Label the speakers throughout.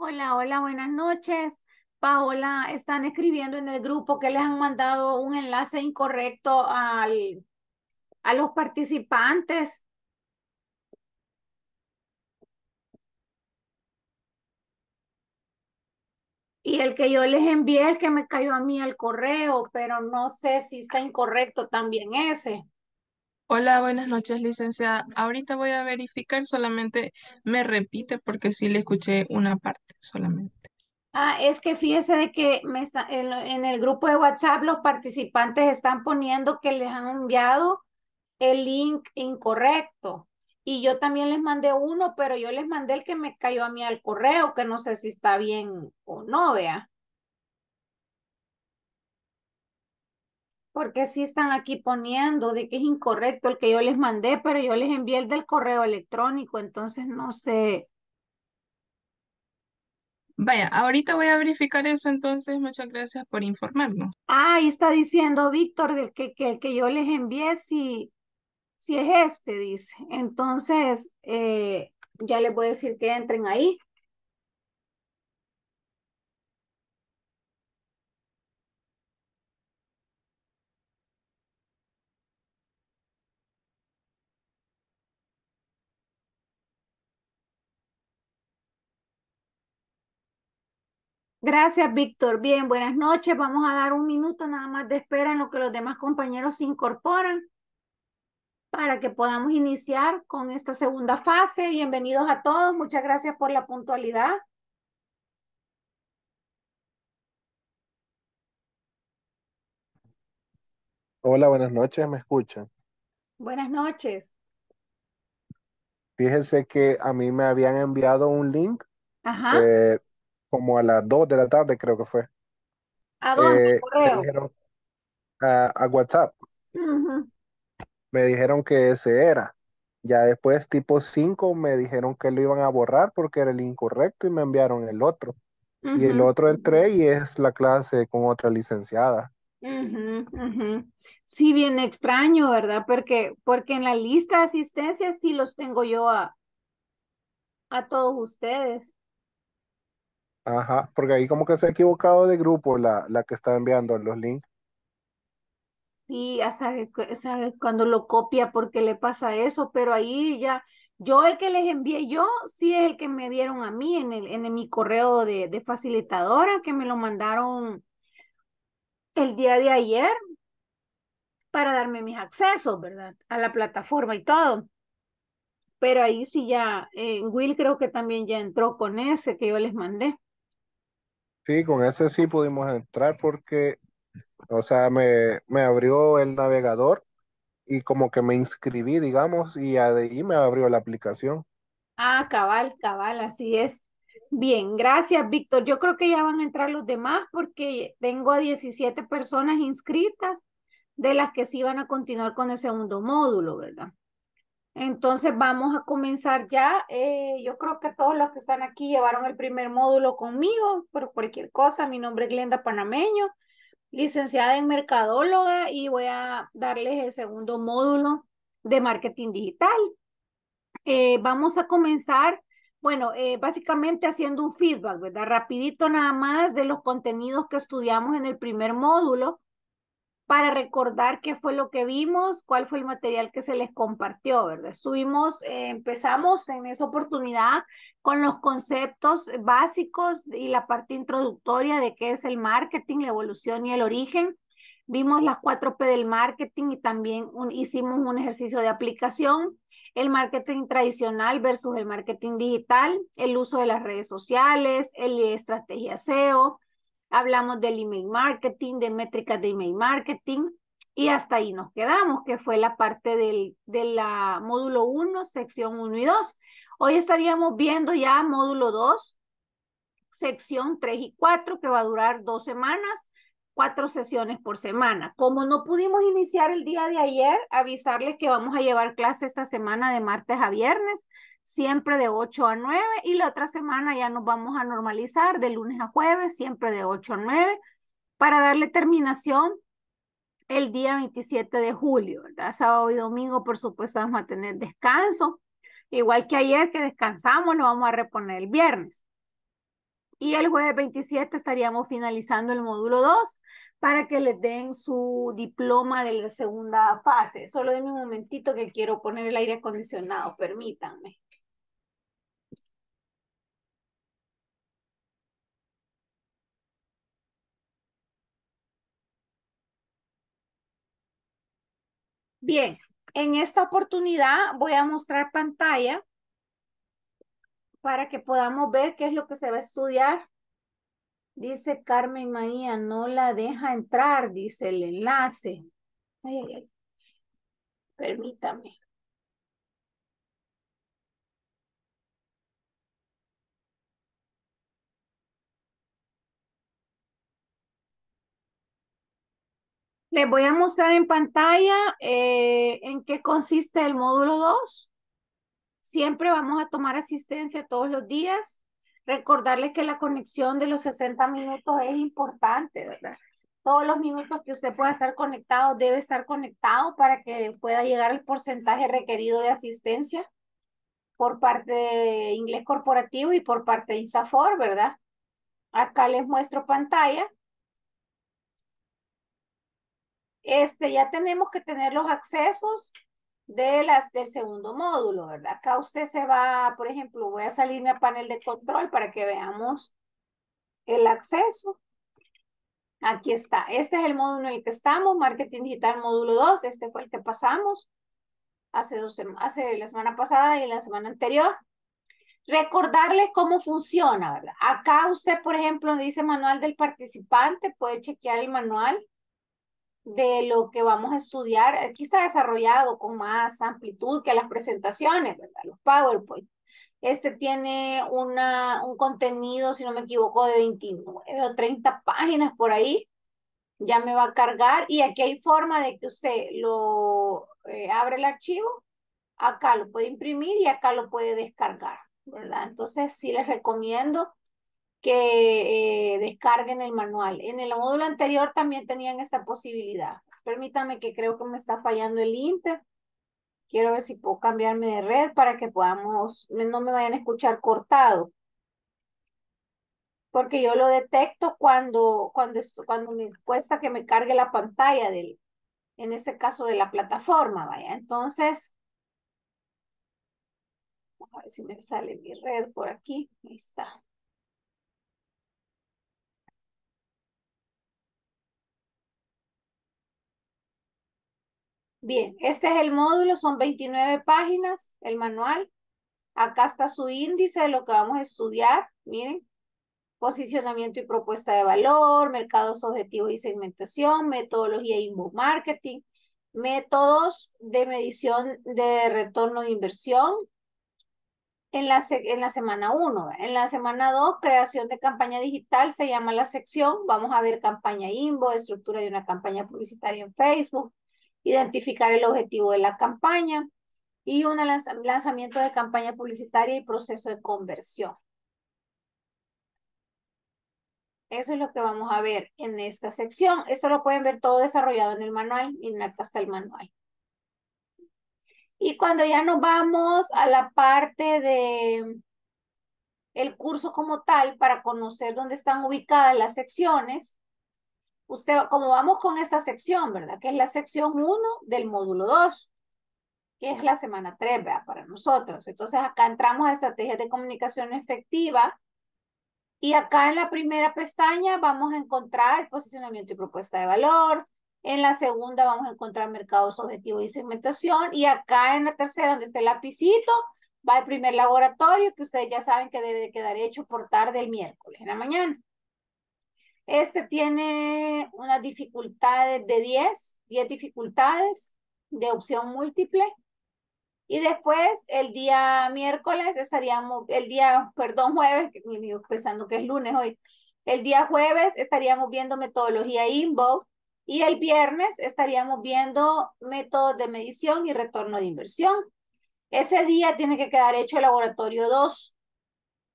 Speaker 1: Hola, hola, buenas noches. Paola, están escribiendo en el grupo que les han mandado un enlace incorrecto al, a los participantes. Y el que yo les envié, el que me cayó a mí al correo, pero no sé si está incorrecto también ese.
Speaker 2: Hola, buenas noches, licenciada. Ahorita voy a verificar, solamente me repite porque sí le escuché una parte solamente.
Speaker 1: Ah, es que fíjese de que me está, en, en el grupo de WhatsApp los participantes están poniendo que les han enviado el link incorrecto. Y yo también les mandé uno, pero yo les mandé el que me cayó a mí al correo, que no sé si está bien o no, vea. Porque sí están aquí poniendo de que es incorrecto el que yo les mandé, pero yo les envié el del correo electrónico, entonces no sé.
Speaker 2: Vaya, ahorita voy a verificar eso, entonces muchas gracias por informarnos.
Speaker 1: Ah, ahí está diciendo Víctor del que, que, que yo les envié, si, si es este, dice. Entonces, eh, ya les voy a decir que entren ahí. Gracias, Víctor. Bien, buenas noches. Vamos a dar un minuto nada más de espera en lo que los demás compañeros se incorporan para que podamos iniciar con esta segunda fase. Bienvenidos a todos. Muchas gracias por la puntualidad.
Speaker 3: Hola, buenas noches, ¿me escuchan?
Speaker 1: Buenas noches.
Speaker 3: Fíjense que a mí me habían enviado un link
Speaker 1: Ajá.
Speaker 3: eh, como a las 2 de la tarde, creo que fue.
Speaker 1: ¿A dónde?
Speaker 3: Eh, me
Speaker 1: Correo.
Speaker 3: dijeron a, a WhatsApp,
Speaker 1: Ujú,
Speaker 3: me dijeron que ese era. Ya después, tipo 5, me dijeron que lo iban a borrar porque era el incorrecto y me enviaron el otro. Y el
Speaker 1: ujú,
Speaker 3: otro entré y es la clase con otra licenciada.
Speaker 1: ujú, ujú. Sí, bien extraño, ¿verdad? Porque, porque en la lista de asistencia sí los tengo yo a, a todos ustedes.
Speaker 3: Ajá, porque ahí como que se ha equivocado de grupo la, la que está enviando los links.
Speaker 1: Sí, ya sabe, cu- sabe cuando lo copia porque le pasa eso, pero ahí ya, yo el que les envié yo, sí es el que me dieron a mí en el, en mi correo de, de facilitadora, que me lo mandaron el día de ayer para darme mis accesos, ¿verdad? A la plataforma y todo. Pero ahí sí ya, Will creo que también ya entró con ese que yo les mandé.
Speaker 3: Sí, con ese sí pudimos entrar porque, o sea, me, me abrió el navegador y como que me inscribí, digamos, y ahí me abrió la aplicación.
Speaker 1: Ah, cabal, cabal, así es. Bien, gracias, Víctor. Yo creo que ya van a entrar los demás porque tengo a 17 personas inscritas, de las que sí van a continuar con el segundo módulo, ¿verdad? Entonces vamos a comenzar ya. Eh, yo creo que todos los que están aquí llevaron el primer módulo conmigo, por cualquier cosa. Mi nombre es Glenda Panameño, licenciada en Mercadóloga y voy a darles el segundo módulo de marketing digital. Eh, vamos a comenzar, bueno, eh, básicamente haciendo un feedback, ¿verdad? Rapidito nada más de los contenidos que estudiamos en el primer módulo para recordar qué fue lo que vimos, cuál fue el material que se les compartió, ¿verdad? Estuvimos, eh, empezamos en esa oportunidad con los conceptos básicos y la parte introductoria de qué es el marketing, la evolución y el origen. Vimos las 4P del marketing y también un, hicimos un ejercicio de aplicación el marketing tradicional versus el marketing digital, el uso de las redes sociales, el estrategia SEO, hablamos del email marketing, de métricas de email marketing y hasta ahí nos quedamos, que fue la parte del de módulo 1, sección 1 y 2. Hoy estaríamos viendo ya módulo 2, sección 3 y 4, que va a durar dos semanas cuatro sesiones por semana. Como no pudimos iniciar el día de ayer, avisarles que vamos a llevar clase esta semana de martes a viernes, siempre de 8 a 9 y la otra semana ya nos vamos a normalizar de lunes a jueves, siempre de 8 a 9, para darle terminación el día 27 de julio, ¿verdad? Sábado y domingo, por supuesto, vamos a tener descanso. Igual que ayer que descansamos, lo vamos a reponer el viernes. Y el jueves 27 estaríamos finalizando el módulo 2 para que les den su diploma de la segunda fase. Solo denme un momentito que quiero poner el aire acondicionado, permítanme. Bien, en esta oportunidad voy a mostrar pantalla para que podamos ver qué es lo que se va a estudiar. Dice Carmen María, no la deja entrar, dice el enlace. Ay, ay, ay. Permítame. Les voy a mostrar en pantalla eh, en qué consiste el módulo 2. Siempre vamos a tomar asistencia todos los días. Recordarles que la conexión de los 60 minutos es importante, ¿verdad? Todos los minutos que usted pueda estar conectado debe estar conectado para que pueda llegar al porcentaje requerido de asistencia por parte de Inglés Corporativo y por parte de INSAFOR, ¿verdad? Acá les muestro pantalla. Este, ya tenemos que tener los accesos de las del segundo módulo, ¿verdad? Acá usted se va, por ejemplo, voy a salirme a panel de control para que veamos el acceso. Aquí está. Este es el módulo en el que estamos, Marketing Digital módulo 2. Este fue el que pasamos hace, dos hace la semana pasada y la semana anterior. Recordarles cómo funciona, ¿verdad? Acá usted, por ejemplo, dice manual del participante, puede chequear el manual de lo que vamos a estudiar. Aquí está desarrollado con más amplitud que las presentaciones, ¿verdad? Los PowerPoint. Este tiene una, un contenido, si no me equivoco, de 29 o 30 páginas por ahí. Ya me va a cargar y aquí hay forma de que usted lo eh, abre el archivo, acá lo puede imprimir y acá lo puede descargar, ¿verdad? Entonces sí les recomiendo que eh, descarguen el manual. En el módulo anterior también tenían esta posibilidad. Permítame que creo que me está fallando el Inter. Quiero ver si puedo cambiarme de red para que podamos, no me vayan a escuchar cortado. Porque yo lo detecto cuando, cuando, cuando me cuesta que me cargue la pantalla del, en este caso de la plataforma, vaya. Entonces, a ver si me sale mi red por aquí. Ahí está. Bien, este es el módulo, son 29 páginas, el manual. Acá está su índice de lo que vamos a estudiar. Miren, posicionamiento y propuesta de valor, mercados objetivos y segmentación, metodología inbound marketing, métodos de medición de retorno de inversión. En la, en la semana 1, en la semana 2, creación de campaña digital, se llama la sección. Vamos a ver campaña inbound, estructura de una campaña publicitaria en Facebook, identificar el objetivo de la campaña y un lanzamiento de campaña publicitaria y proceso de conversión. Eso es lo que vamos a ver en esta sección. Esto lo pueden ver todo desarrollado en el manual y acá está el manual. Y cuando ya nos vamos a la parte de el curso como tal para conocer dónde están ubicadas las secciones, usted, como vamos con esta sección, ¿verdad? Que es la sección 1 del módulo 2, que es la semana 3, ¿verdad? Para nosotros. Entonces acá entramos a estrategias de comunicación efectiva y acá en la primera pestaña vamos a encontrar posicionamiento y propuesta de valor. En la segunda vamos a encontrar mercados objetivos y segmentación. Y acá en la tercera, donde está el lapicito, va el primer laboratorio que ustedes ya saben que debe de quedar hecho por tarde el miércoles en la mañana. Este tiene unas dificultades de 10, 10 dificultades de opción múltiple. Y después, el día miércoles estaríamos, el día, perdón, jueves, pensando que es lunes hoy, el día jueves estaríamos viendo metodología INVO y el viernes estaríamos viendo métodos de medición y retorno de inversión. Ese día tiene que quedar hecho el laboratorio 2,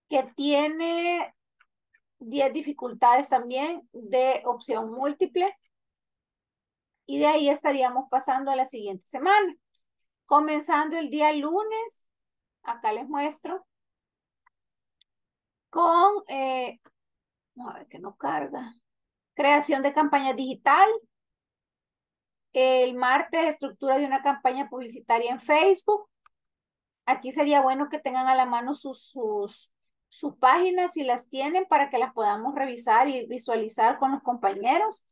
Speaker 1: que tiene 10 dificultades también de opción múltiple. Y de ahí estaríamos pasando a la siguiente semana. Comenzando el día lunes, acá les muestro, con eh, A ver que no carga. Creación de campaña digital. El martes, estructura de una campaña publicitaria en Facebook. Aquí sería bueno que tengan a la mano sus, sus, sus páginas si las tienen para que las podamos revisar y visualizar con los compañeros.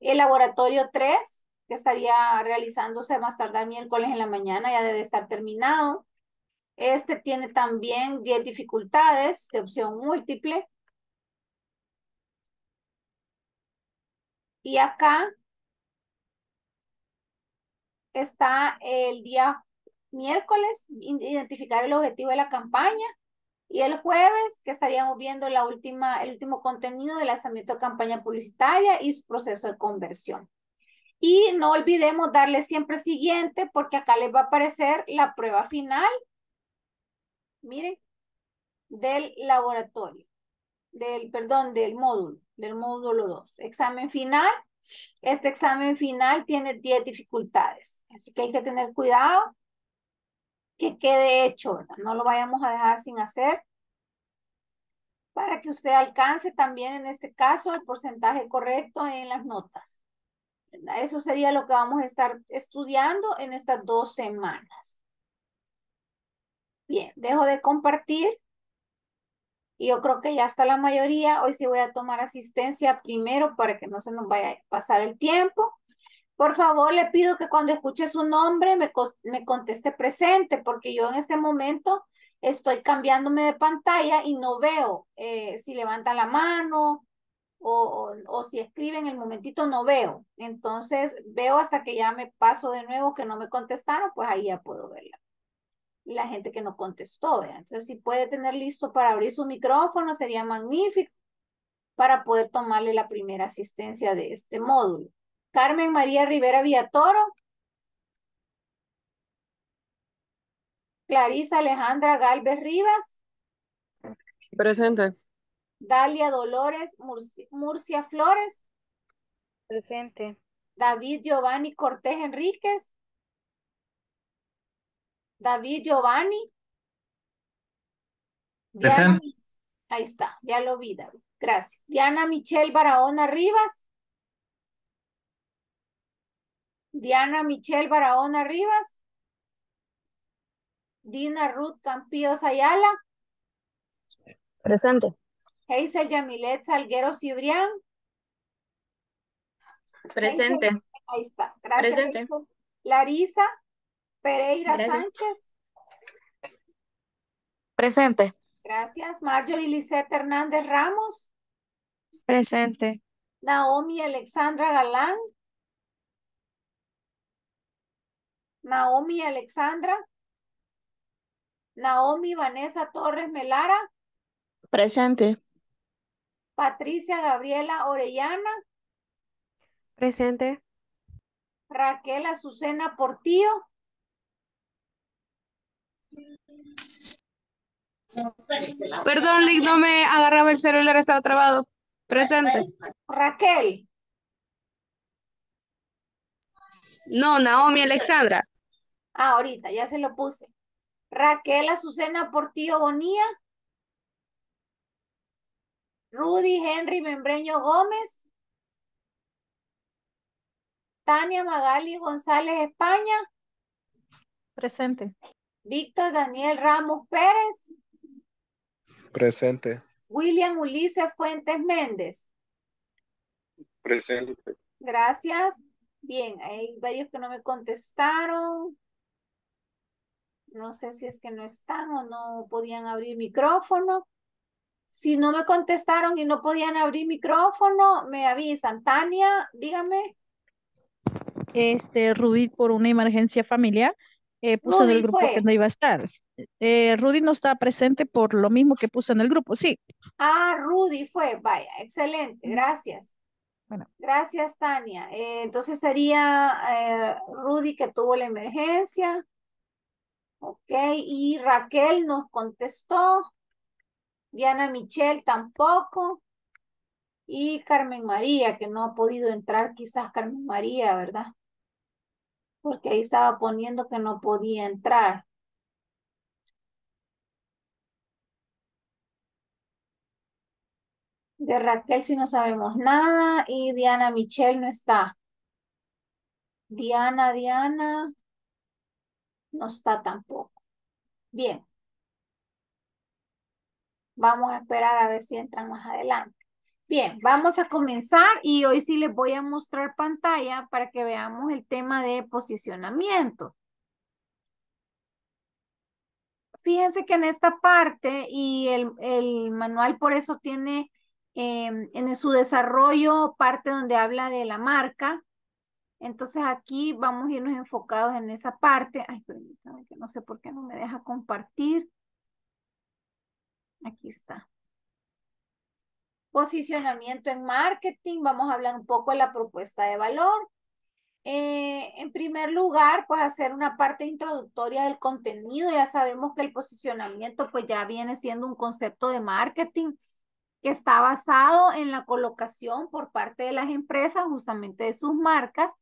Speaker 1: El laboratorio 3, que estaría realizándose más tardar miércoles en la mañana, ya debe estar terminado. Este tiene también 10 dificultades de opción múltiple. Y acá está el día miércoles, identificar el objetivo de la campaña. Y el jueves, que estaríamos viendo la última, el último contenido del lanzamiento de campaña publicitaria y su proceso de conversión. Y no olvidemos darle siempre siguiente porque acá les va a aparecer la prueba final. Miren, del laboratorio, del, perdón, del módulo, del módulo 2. Examen final. Este examen final tiene 10 dificultades, así que hay que tener cuidado que quede hecho, ¿verdad? No lo vayamos a dejar sin hacer para que usted alcance también en este caso el porcentaje correcto en las notas. Eso sería lo que vamos a estar estudiando en estas dos semanas. Bien, dejo de compartir. Y yo creo que ya está la mayoría. Hoy sí voy a tomar asistencia primero para que no se nos vaya a pasar el tiempo. Por favor, le pido que cuando escuche su nombre me, me conteste presente, porque yo en este momento estoy cambiándome de pantalla y no veo eh, si levanta la mano o, o, si escribe en el momentito, no veo. Entonces veo hasta que ya me paso de nuevo que no me contestaron, pues ahí ya puedo verla. La gente que no contestó, Entonces, si puede tener listo para abrir su micrófono, sería magnífico para poder tomarle la primera asistencia de este módulo. Carmen María Rivera Villatoro. Clarisa Alejandra Galvez Rivas.
Speaker 4: Presente.
Speaker 1: Dalia Dolores Murcia, Flores.
Speaker 5: Presente.
Speaker 1: David Giovanni Cortés Enríquez. David Giovanni.
Speaker 6: Presente.
Speaker 1: ahí está, ya lo vi, David. Gracias. Diana Michelle Barahona Rivas. Diana Michelle Barahona Rivas. Dina Ruth Campillo Ayala.
Speaker 5: Presente.
Speaker 1: Hazel Yamilet Salguero Cibrián.
Speaker 4: Presente.
Speaker 1: ahí está. Gracias.
Speaker 4: Presente.
Speaker 1: Larisa Pereira Sánchez.
Speaker 5: Presente.
Speaker 1: Gracias. Marjorie Lisette Hernández Ramos.
Speaker 5: Presente.
Speaker 1: Naomi Alexandra Galán. Naomi Alexandra. Naomi Vanessa Torres Melara.
Speaker 5: Presente.
Speaker 1: Patricia Gabriela Orellana.
Speaker 5: Presente.
Speaker 1: Raquel Azucena Portillo.
Speaker 4: Perdón, Lick, no me agarraba el celular, estaba trabado. Presente.
Speaker 1: Raquel.
Speaker 4: No, Naomi Alexandra.
Speaker 1: Ah, ahorita, ya se lo puse. Raquel Azucena Portillo Bonía. Rudy Henry Membreño Gómez. Tania Magali González España.
Speaker 5: Presente.
Speaker 1: Víctor Daniel Ramos Pérez.
Speaker 3: Presente.
Speaker 1: William Ulises Fuentes Méndez.
Speaker 3: Presente.
Speaker 1: Gracias. Bien, hay varios que no me contestaron. No sé si es que no están o no podían abrir micrófono. Si no me contestaron y no podían abrir micrófono, me avisan. Tania, dígame.
Speaker 7: Este, Rudy, por una emergencia familiar, eh, puso en el grupo que no iba a estar. Eh, Rudy no está presente por lo mismo que puso en el grupo, sí.
Speaker 1: Ah, Rudy fue, vaya, excelente, gracias. Bueno. Gracias, Tania. Eh, entonces sería Rudy que tuvo la emergencia. Ok, y Raquel nos contestó. Diana Michelle tampoco. Y Carmen María, que no ha podido entrar quizás Carmen María, ¿verdad? Porque ahí estaba poniendo que no podía entrar. De Raquel si no sabemos nada y Diana Michelle no está. Diana, Diana no está tampoco. Bien. Vamos a esperar a ver si entran más adelante. Bien, vamos a comenzar y hoy sí les voy a mostrar pantalla para que veamos el tema de posicionamiento. Fíjense que en esta parte y el, el manual por eso tiene em, en su desarrollo parte donde habla de la marca. Entonces aquí vamos a irnos enfocados en esa parte. Ay, permítame que no sé por qué no me deja compartir. Aquí está. Posicionamiento en marketing. Vamos a hablar un poco de la propuesta de valor. Eh, en primer lugar, pues hacer una parte introductoria del contenido. Ya sabemos que el posicionamiento pues ya viene siendo un concepto de marketing que está basado en la colocación por parte de las empresas justamente de sus marcas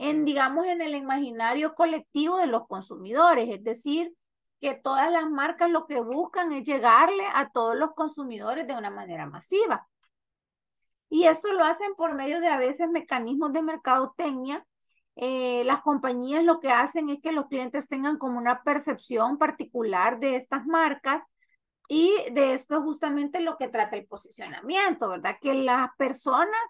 Speaker 1: en, digamos, en el imaginario colectivo de los consumidores. Es decir, que todas las marcas lo que buscan es llegarle a todos los consumidores de una manera masiva. Y esto lo hacen por medio de a veces mecanismos de mercadotecnia. Eh, las compañías lo que hacen es que los clientes tengan como una percepción particular de estas marcas y de esto es justamente lo que trata el posicionamiento, ¿verdad? Que las personas,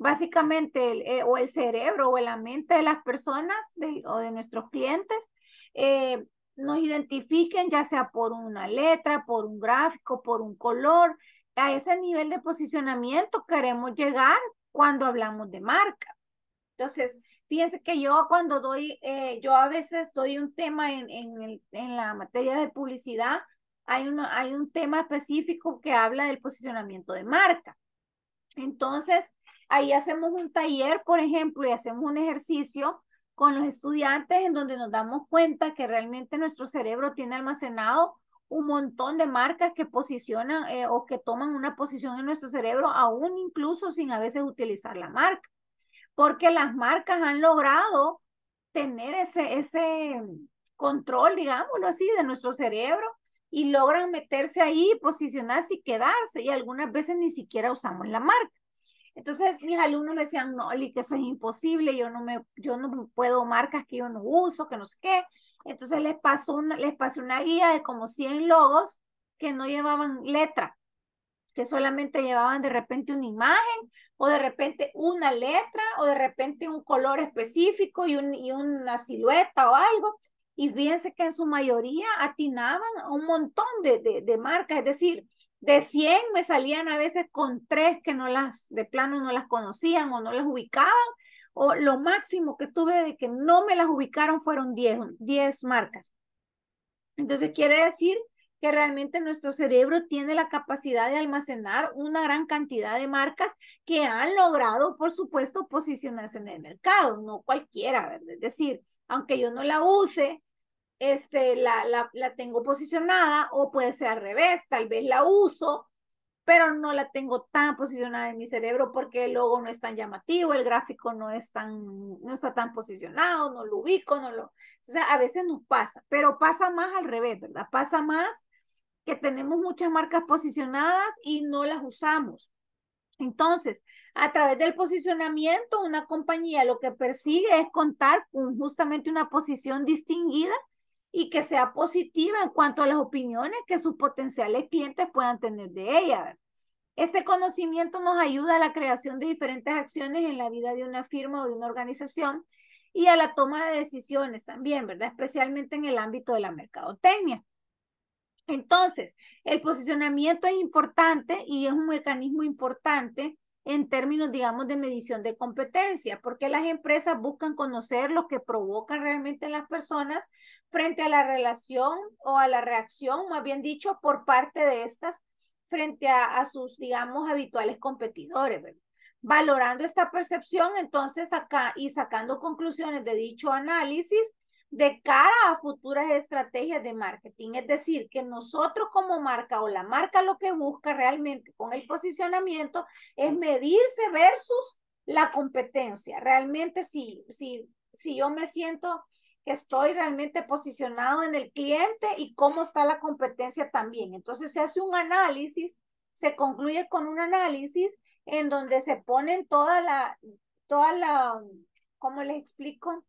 Speaker 1: básicamente, eh, o el cerebro o la mente de las personas o de nuestros clientes, eh, nos identifiquen ya sea por una letra, por un gráfico, por un color. A ese nivel de posicionamiento queremos llegar cuando hablamos de marca. Entonces, fíjense que yo cuando doy, eh, yo a veces doy un tema en, en, en la materia de publicidad, hay, uno, hay un tema específico que habla del posicionamiento de marca. Entonces, ahí hacemos un taller, por ejemplo, y hacemos un ejercicio con los estudiantes en donde nos damos cuenta que realmente nuestro cerebro tiene almacenado un montón de marcas que posicionan eh, o que toman una posición en nuestro cerebro, aún incluso sin a veces utilizar la marca, porque las marcas han logrado tener ese, ese control, digámoslo así, de nuestro cerebro y logran meterse ahí, posicionarse y quedarse, y algunas veces ni siquiera usamos la marca. Entonces mis alumnos me decían, no, Oli, que eso es imposible, yo no me, yo no puedo marcas que yo no uso, que no sé qué. Entonces les pasó una, les pasé una guía de como 100 logos que no llevaban letra, que solamente llevaban de repente una imagen o de repente una letra o de repente un color específico y, un, y una silueta o algo. Y fíjense que en su mayoría atinaban a un montón de, de, de marcas, es decir, de 100 me salían a veces con tres que no las, de plano no las conocían o no las ubicaban, o lo máximo que tuve de que no me las ubicaron fueron 10, 10 marcas. Entonces quiere decir que realmente nuestro cerebro tiene la capacidad de almacenar una gran cantidad de marcas que han logrado, por supuesto, posicionarse en el mercado, no cualquiera. Es decir, aunque yo no la use, este, la, la, la tengo posicionada o puede ser al revés, tal vez la uso, pero no la tengo tan posicionada en mi cerebro porque el logo no es tan llamativo, el gráfico no es tan, no está tan posicionado, no lo ubico, no lo, o sea, a veces nos pasa, pero pasa más al revés, ¿verdad? Pasa más que tenemos muchas marcas posicionadas y no las usamos. Entonces, a través del posicionamiento, una compañía lo que persigue es contar con justamente una posición distinguida y que sea positiva en cuanto a las opiniones que sus potenciales clientes puedan tener de ella. Este conocimiento nos ayuda a la creación de diferentes acciones en la vida de una firma o de una organización y a la toma de decisiones también, ¿verdad? Especialmente en el ámbito de la mercadotecnia. Entonces, el posicionamiento es importante y es un mecanismo importante en términos, digamos, de medición de competencia, porque las empresas buscan conocer lo que provoca realmente en las personas frente a la relación o a la reacción, más bien dicho, por parte de estas frente a, sus, digamos, habituales competidores. Valorando esta percepción, entonces acá y sacando conclusiones de dicho análisis, de cara a futuras estrategias de marketing. Es decir, que nosotros como marca o la marca lo que busca realmente con el posicionamiento es medirse versus la competencia. Realmente si, si, si yo me siento que estoy realmente posicionado en el cliente y cómo está la competencia también. Entonces se hace un análisis se concluye con un análisis en donde se ponen toda la, toda la, ¿cómo les explico?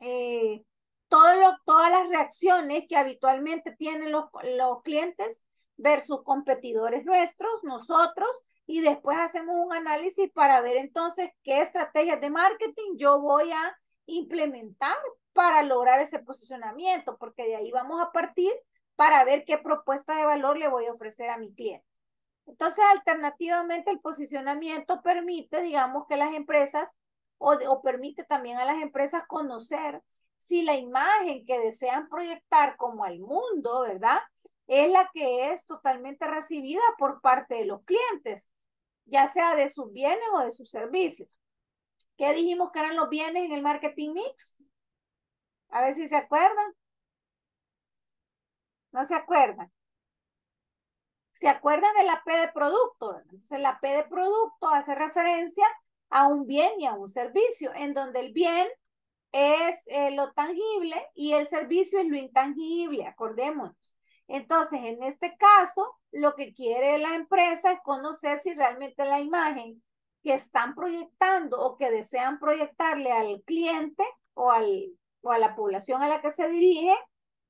Speaker 1: Eh, todas las reacciones que habitualmente tienen los, los clientes versus competidores nuestros, nosotros, y después hacemos un análisis para ver entonces qué estrategias de marketing yo voy a implementar para lograr ese posicionamiento, porque de ahí vamos a partir para ver qué propuesta de valor le voy a ofrecer a mi cliente. Entonces, alternativamente, el posicionamiento permite, digamos, que las empresas o, o permite también a las empresas conocer si la imagen que desean proyectar como al mundo, ¿verdad? Es la que es totalmente recibida por parte de los clientes, ya sea de sus bienes o de sus servicios. ¿Qué dijimos que eran los bienes en el marketing mix? A ver si se acuerdan. ¿No se acuerdan? ¿Se acuerdan de la P de producto? Entonces la P de producto hace referencia a un bien y a un servicio, en donde el bien es eh, lo tangible y el servicio es lo intangible, acordémonos. Entonces, en este caso, lo que quiere la empresa es conocer si realmente la imagen que están proyectando o que desean proyectarle al cliente o, al, o a la población a la que se dirige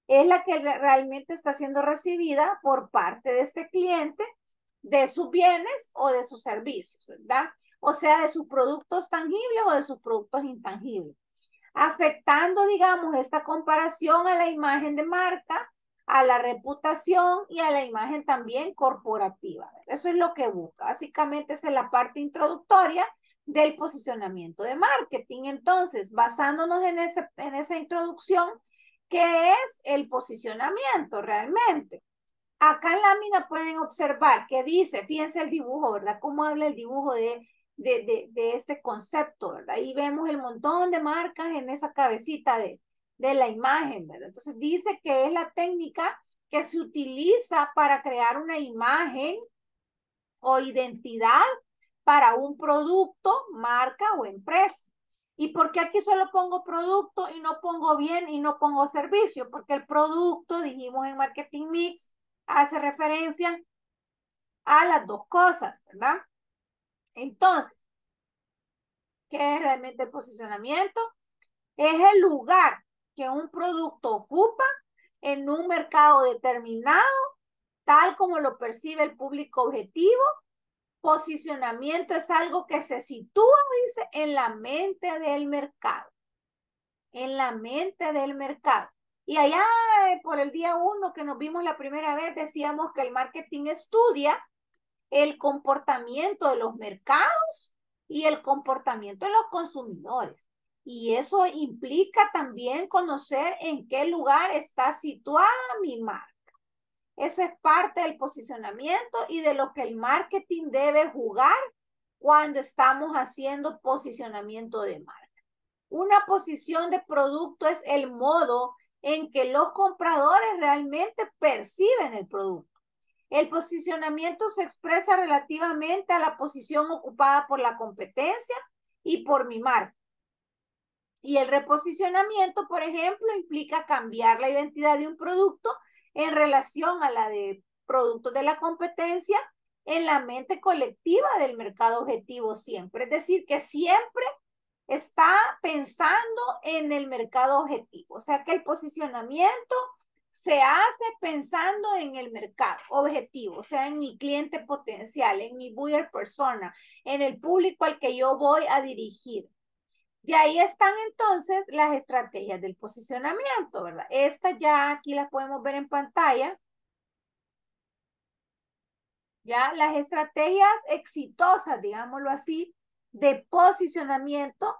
Speaker 1: es la que realmente está siendo recibida por parte de este cliente de sus bienes o de sus servicios, ¿verdad? O sea, de sus productos tangibles o de sus productos intangibles, afectando, digamos, esta comparación a la imagen de marca, a la reputación y a la imagen también corporativa. Eso es lo que busca. Básicamente esa es la parte introductoria del posicionamiento de marketing. Entonces, basándonos en, ese, en esa introducción, ¿Qué es el posicionamiento realmente? Acá en lámina pueden observar que dice, fíjense el dibujo, ¿verdad? Cómo habla el dibujo de, de, de, de este concepto, ¿verdad? Ahí vemos el montón de marcas en esa cabecita de, de la imagen, ¿verdad? Entonces dice que es la técnica que se utiliza para crear una imagen o identidad para un producto, marca o empresa. ¿Y por qué aquí solo pongo producto y no pongo bien y no pongo servicio? Porque el producto, dijimos en Marketing Mix, hace referencia a las dos cosas, ¿verdad? Entonces, ¿qué es realmente el posicionamiento? Es el lugar que un producto ocupa en un mercado determinado, tal como lo percibe el público objetivo Posicionamiento es algo que se sitúa, dice, en la mente del mercado. En la mente del mercado. Y allá eh, por el día uno que nos vimos la primera vez, decíamos que el marketing estudia el comportamiento de los mercados y el comportamiento de los consumidores. Y eso implica también conocer en qué lugar está situada mi marca. Eso es parte del posicionamiento y de lo que el marketing debe jugar cuando estamos haciendo posicionamiento de marca. Una posición de producto es el modo en que los compradores realmente perciben el producto. El posicionamiento se expresa relativamente a la posición ocupada por la competencia y por mi marca. Y el reposicionamiento, por ejemplo, implica cambiar la identidad de un producto en relación a la de productos de la competencia en la mente colectiva del mercado objetivo siempre. Es decir, que siempre está pensando en el mercado objetivo. O sea que el posicionamiento se hace pensando en el mercado objetivo, o sea, en mi cliente potencial, en mi buyer persona, en el público al que yo voy a dirigir. De ahí están entonces las estrategias del posicionamiento, ¿verdad? Esta ya aquí las podemos ver en pantalla. Ya las estrategias exitosas, digámoslo así, de posicionamiento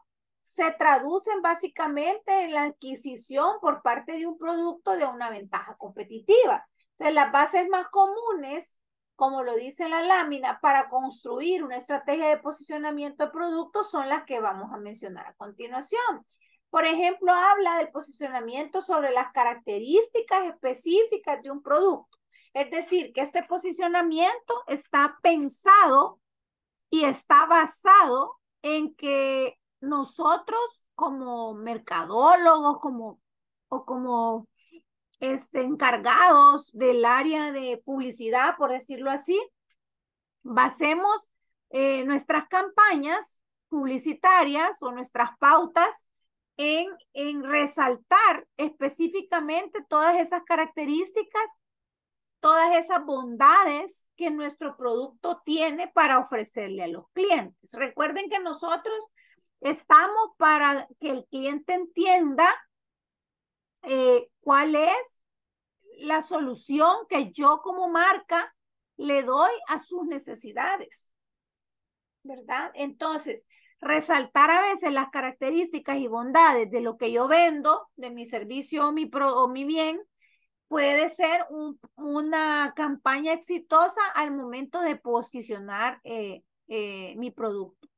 Speaker 1: se traducen básicamente en la adquisición por parte de un producto de una ventaja competitiva. Entonces, las bases más comunes como lo dice la lámina, para construir una estrategia de posicionamiento de productos son las que vamos a mencionar a continuación. Por ejemplo, habla del posicionamiento sobre las características específicas de un producto. Es decir, que este posicionamiento está pensado y está basado en que nosotros como mercadólogos como, o como este, encargados del área de publicidad, por decirlo así, basemos eh, nuestras campañas publicitarias o nuestras pautas en, en resaltar específicamente todas esas características, todas esas bondades que nuestro producto tiene para ofrecerle a los clientes. Recuerden que nosotros estamos para que el cliente entienda eh, cuál es la solución que yo como marca le doy a sus necesidades. ¿Verdad? Entonces, resaltar a veces las características y bondades de lo que yo vendo, de mi servicio o mi, pro, o mi bien, puede ser un, una campaña exitosa al momento de posicionar eh, eh, mi producto,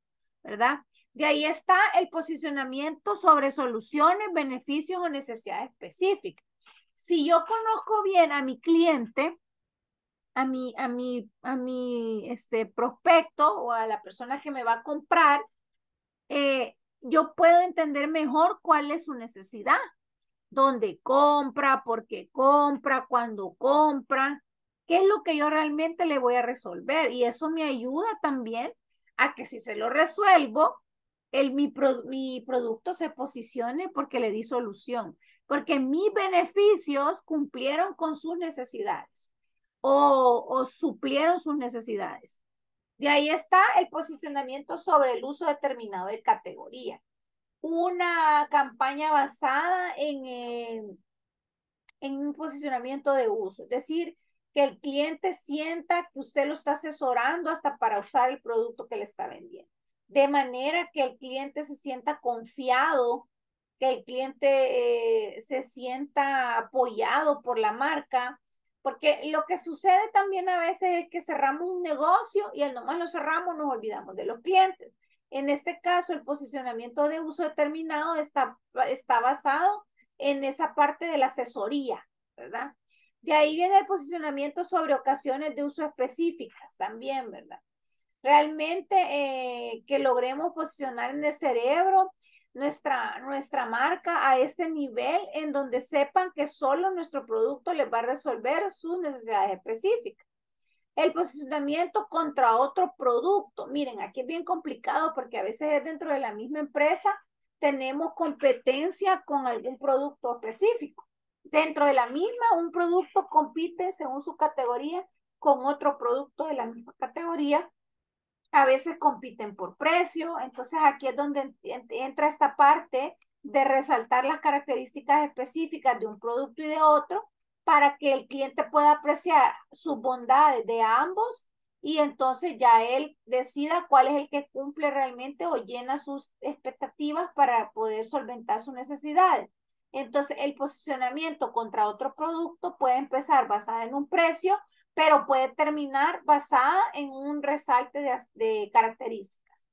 Speaker 1: ¿verdad? De ahí está el posicionamiento sobre soluciones, beneficios o necesidades específicas. Si yo conozco bien a mi cliente, a mi, a mi, a mi este, prospecto o a la persona que me va a comprar, eh, yo puedo entender mejor cuál es su necesidad, dónde compra, por qué compra, cuándo compra, qué es lo que yo realmente le voy a resolver. Y eso me ayuda también a que si se lo resuelvo, el, mi, mi producto se posicione porque le di solución, porque mis beneficios cumplieron con sus necesidades o, o suplieron sus necesidades. De ahí está el posicionamiento sobre el uso determinado de categoría. Una campaña basada en, en un posicionamiento de uso, es decir, que el cliente sienta que usted lo está asesorando hasta para usar el producto que le está vendiendo. De manera que el cliente se sienta confiado, que el cliente eh, se sienta apoyado por la marca, porque lo que sucede también a veces es que cerramos un negocio y al nomás lo cerramos nos olvidamos de los clientes. En este caso, el posicionamiento de uso determinado está, está basado en esa parte de la asesoría, ¿verdad? De ahí viene el posicionamiento sobre ocasiones de uso específicas también, ¿verdad? Realmente eh, que logremos posicionar en el cerebro nuestra, nuestra marca a ese nivel en donde sepan que solo nuestro producto les va a resolver sus necesidades específicas. El posicionamiento contra otro producto. Miren, aquí es bien complicado porque a veces es dentro de la misma empresa tenemos competencia con algún producto específico. Dentro de la misma, un producto compite según su categoría con otro producto de la misma categoría a veces compiten por precio, entonces aquí es donde entra esta parte de resaltar las características específicas de un producto y de otro para que el cliente pueda apreciar sus bondades de ambos y entonces ya él decida cuál es el que cumple realmente o llena sus expectativas para poder solventar sus necesidades. Entonces el posicionamiento contra otro producto puede empezar basado en un precio pero puede terminar basada en un resalte de, características.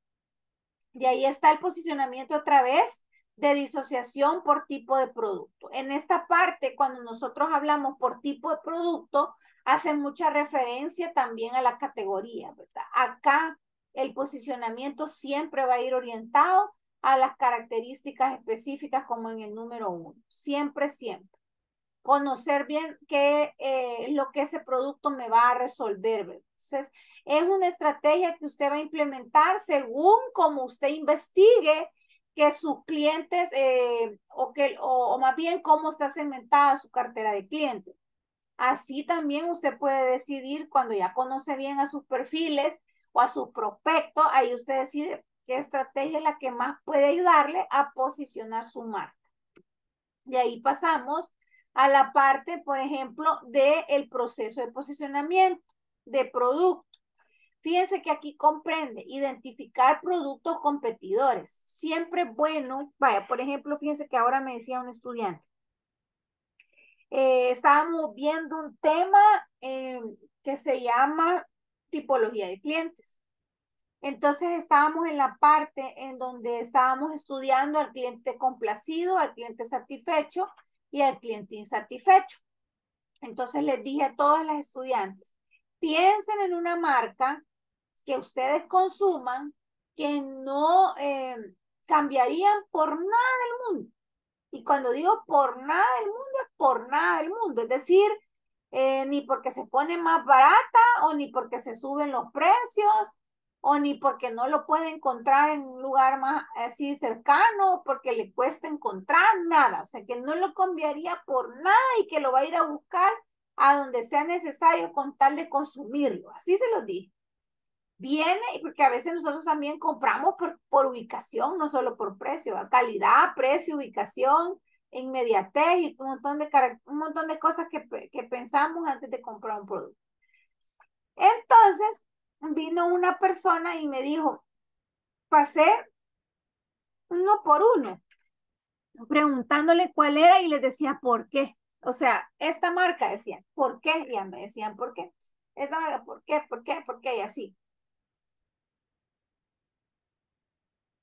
Speaker 1: De ahí está el posicionamiento a través de disociación por tipo de producto. En esta parte, cuando nosotros hablamos por tipo de producto, hace mucha referencia también a la categoría, ¿verdad? Acá el posicionamiento siempre va a ir orientado a las características específicas como en el número uno. Siempre, siempre conocer bien qué eh, lo que ese producto me va a resolver. Entonces, es una estrategia que usted va a implementar según como usted investigue que sus clientes, eh, o, que, o, más bien cómo está segmentada su cartera de clientes. Así también usted puede decidir cuando ya conoce bien a sus perfiles o a su prospecto, ahí usted decide qué estrategia es la que más puede ayudarle a posicionar su marca. De ahí pasamos a la parte, por ejemplo, del el proceso de posicionamiento de producto. Fíjense que aquí comprende identificar productos competidores. Siempre bueno, vaya, por ejemplo, fíjense que ahora me decía un estudiante. Eh, estábamos viendo un tema eh, que se llama tipología de clientes. Entonces estábamos en la parte en donde estábamos estudiando al cliente complacido, al cliente satisfecho y al cliente insatisfecho. Entonces les dije a todas las estudiantes, piensen en una marca que ustedes consuman que no eh, cambiarían por nada del mundo. Y cuando digo por nada del mundo, es por nada del mundo. Es decir, eh, ni porque se pone más barata o ni porque se suben los precios o ni porque no lo puede encontrar en un lugar más así cercano, porque le cuesta encontrar nada, o sea que no lo cambiaría por nada y que lo va a ir a buscar a donde sea necesario con tal de consumirlo. Así se lo dije. Viene, porque a veces nosotros también compramos por, por ubicación, no solo por precio, calidad, precio, ubicación, inmediatez y un montón de, un montón de cosas que, que pensamos antes de comprar un producto. Entonces, vino una persona y me dijo, pasé uno por uno, preguntándole cuál era y les decía por qué. O sea, esta marca decían, ¿por qué? Y me decían, ¿por qué? Esta marca, ¿por qué? ¿Por qué? ¿Por qué? Y así.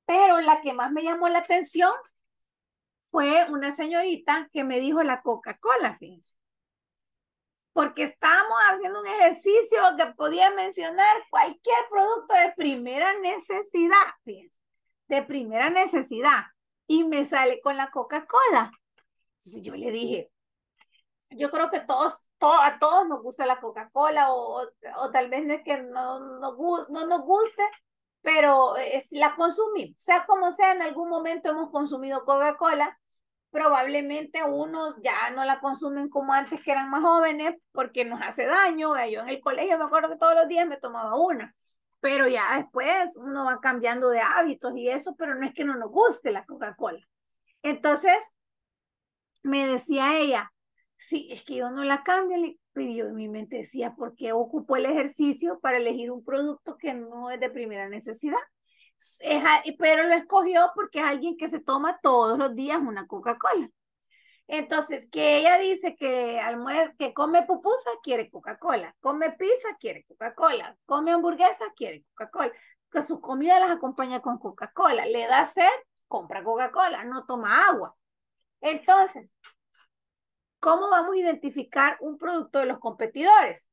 Speaker 1: Pero la que más me llamó la atención fue una señorita que me dijo la Coca-Cola, fíjense. Porque estábamos haciendo un ejercicio que podía mencionar cualquier producto de primera necesidad, fíjense, de primera necesidad. Y me sale con la Coca-Cola. Entonces yo le dije, yo creo que todos, a todos nos gusta la Coca-Cola o, o, tal vez no es que no, no, no nos guste, pero es, la consumimos. Sea como sea, en algún momento hemos consumido Coca-Cola. Probablemente unos ya no la consumen como antes que eran más jóvenes porque nos hace daño. Yo en el colegio me acuerdo que todos los días me tomaba una, pero ya después uno va cambiando de hábitos y eso, pero no es que no nos guste la Coca-Cola. Entonces, me decía ella, sí, es que yo no la cambio, pero yo en mi mente decía, ¿por qué ocupo el ejercicio para elegir un producto que no es de primera necesidad? Pero lo escogió porque es alguien que se toma todos los días una Coca-Cola. Entonces, que ella dice que que come pupusa, quiere Coca-Cola, come pizza, quiere Coca-Cola, come hamburguesa, quiere Coca-Cola, que su comida las acompaña con Coca-Cola, le da sed, compra Coca-Cola, no toma agua. Entonces, ¿Cómo vamos a identificar un producto de los competidores?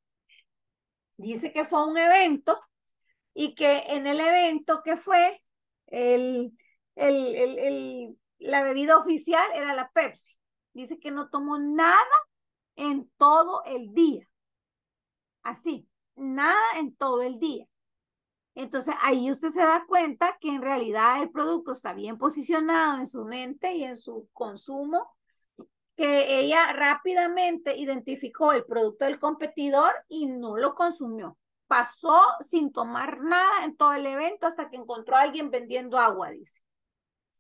Speaker 1: Dice que fue un evento y que en el evento que fue, el, el, el, la bebida oficial era la Pepsi. Dice que no tomó nada en todo el día. Así, nada en todo el día. Entonces ahí usted se da cuenta que en realidad el producto está bien posicionado en su mente y en su consumo que ella rápidamente identificó el producto del competidor y no lo consumió. Pasó sin tomar nada en todo el evento hasta que encontró a alguien vendiendo agua, dice.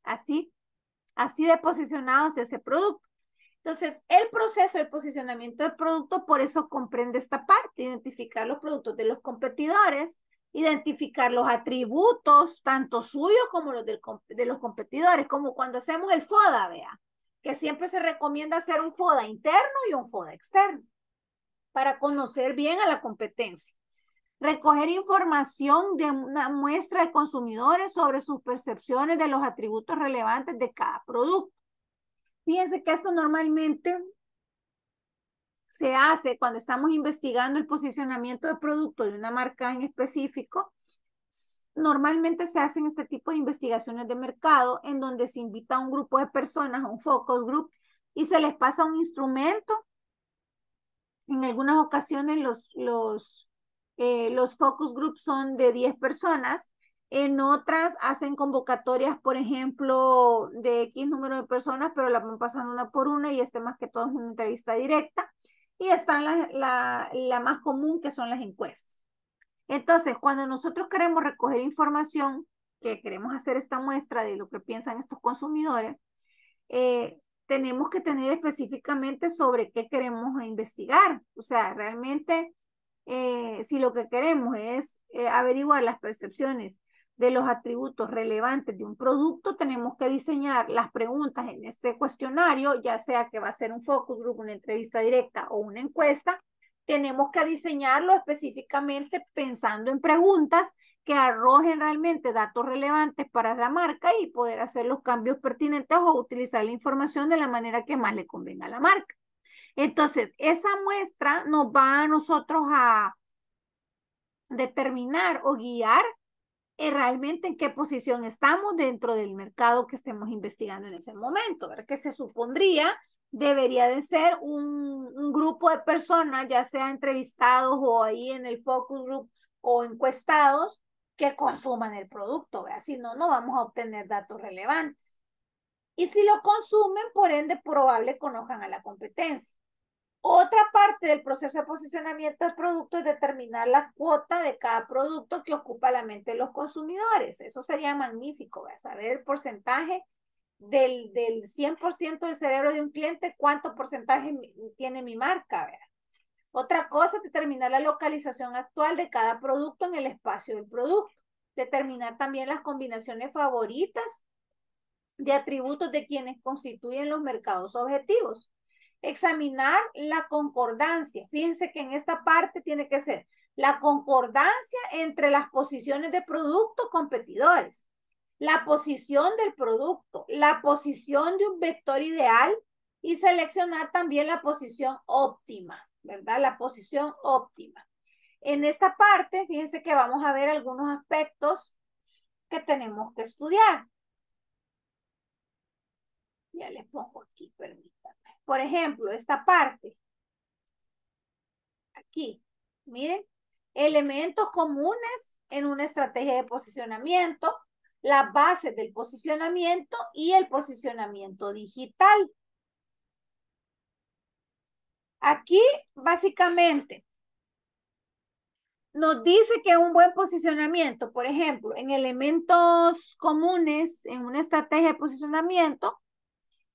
Speaker 1: Así, así de posicionado es ese producto. Entonces, el proceso del posicionamiento del producto, por eso comprende esta parte, identificar los productos de los competidores, identificar los atributos, tanto suyos como los de los competidores, como cuando hacemos el FODA, vea que siempre se recomienda hacer un FODA interno y un FODA externo para conocer bien a la competencia. Recoger información de una muestra de consumidores sobre sus percepciones de los atributos relevantes de cada producto. Fíjense que esto normalmente se hace cuando estamos investigando el posicionamiento de producto de una marca en específico normalmente se hacen este tipo de investigaciones de mercado en donde se invita a un grupo de personas, un focus group, y se les pasa un instrumento. En algunas ocasiones los, los, eh, los focus groups son de 10 personas, en otras hacen convocatorias, por ejemplo, de X número de personas, pero la van pasando una por una y este más que todo es una entrevista directa. Y está la, la, la más común que son las encuestas. Entonces, cuando nosotros queremos recoger información, que queremos hacer esta muestra de lo que piensan estos consumidores, eh, tenemos que tener específicamente sobre qué queremos investigar. O sea, realmente, eh, si lo que queremos es eh, averiguar las percepciones de los atributos relevantes de un producto, tenemos que diseñar las preguntas en este cuestionario, ya sea que va a ser un focus group, una entrevista directa o una encuesta, tenemos que diseñarlo específicamente pensando en preguntas que arrojen realmente datos relevantes para la marca y poder hacer los cambios pertinentes o utilizar la información de la manera que más le convenga a la marca. Entonces, esa muestra nos va a nosotros a determinar o guiar eh, realmente en qué posición estamos dentro del mercado que estemos investigando en ese momento, ¿verdad? Que se supondría debería de ser un, grupo de personas, ya sea entrevistados o ahí en el focus group o encuestados, que consuman el producto, ¿vea? si no, no vamos a obtener datos relevantes. Y si lo consumen, por ende, probable conozcan a la competencia. Otra parte del proceso de posicionamiento del producto es determinar la cuota de cada producto que ocupa la mente de los consumidores. Eso sería magnífico, ¿vea? saber el porcentaje del, del 100% del cerebro de un cliente, cuánto porcentaje tiene mi marca. ¿vea? Otra cosa es determinar la localización actual de cada producto en el espacio del producto. Determinar también las combinaciones favoritas de atributos de quienes constituyen los mercados objetivos. Examinar la concordancia. Fíjense que en esta parte tiene que ser la concordancia entre las posiciones de producto competidores, la posición del producto, la posición de un vector ideal y seleccionar también la posición óptima. ¿verdad? La posición óptima. En esta parte, fíjense que vamos a ver algunos aspectos que tenemos que estudiar. Ya les pongo aquí, permítanme. Por ejemplo, esta parte. Aquí, miren, elementos comunes en una estrategia de posicionamiento, las bases del posicionamiento y el posicionamiento digital. Aquí, básicamente, nos dice que un buen posicionamiento, por ejemplo, en elementos comunes, en una estrategia de posicionamiento,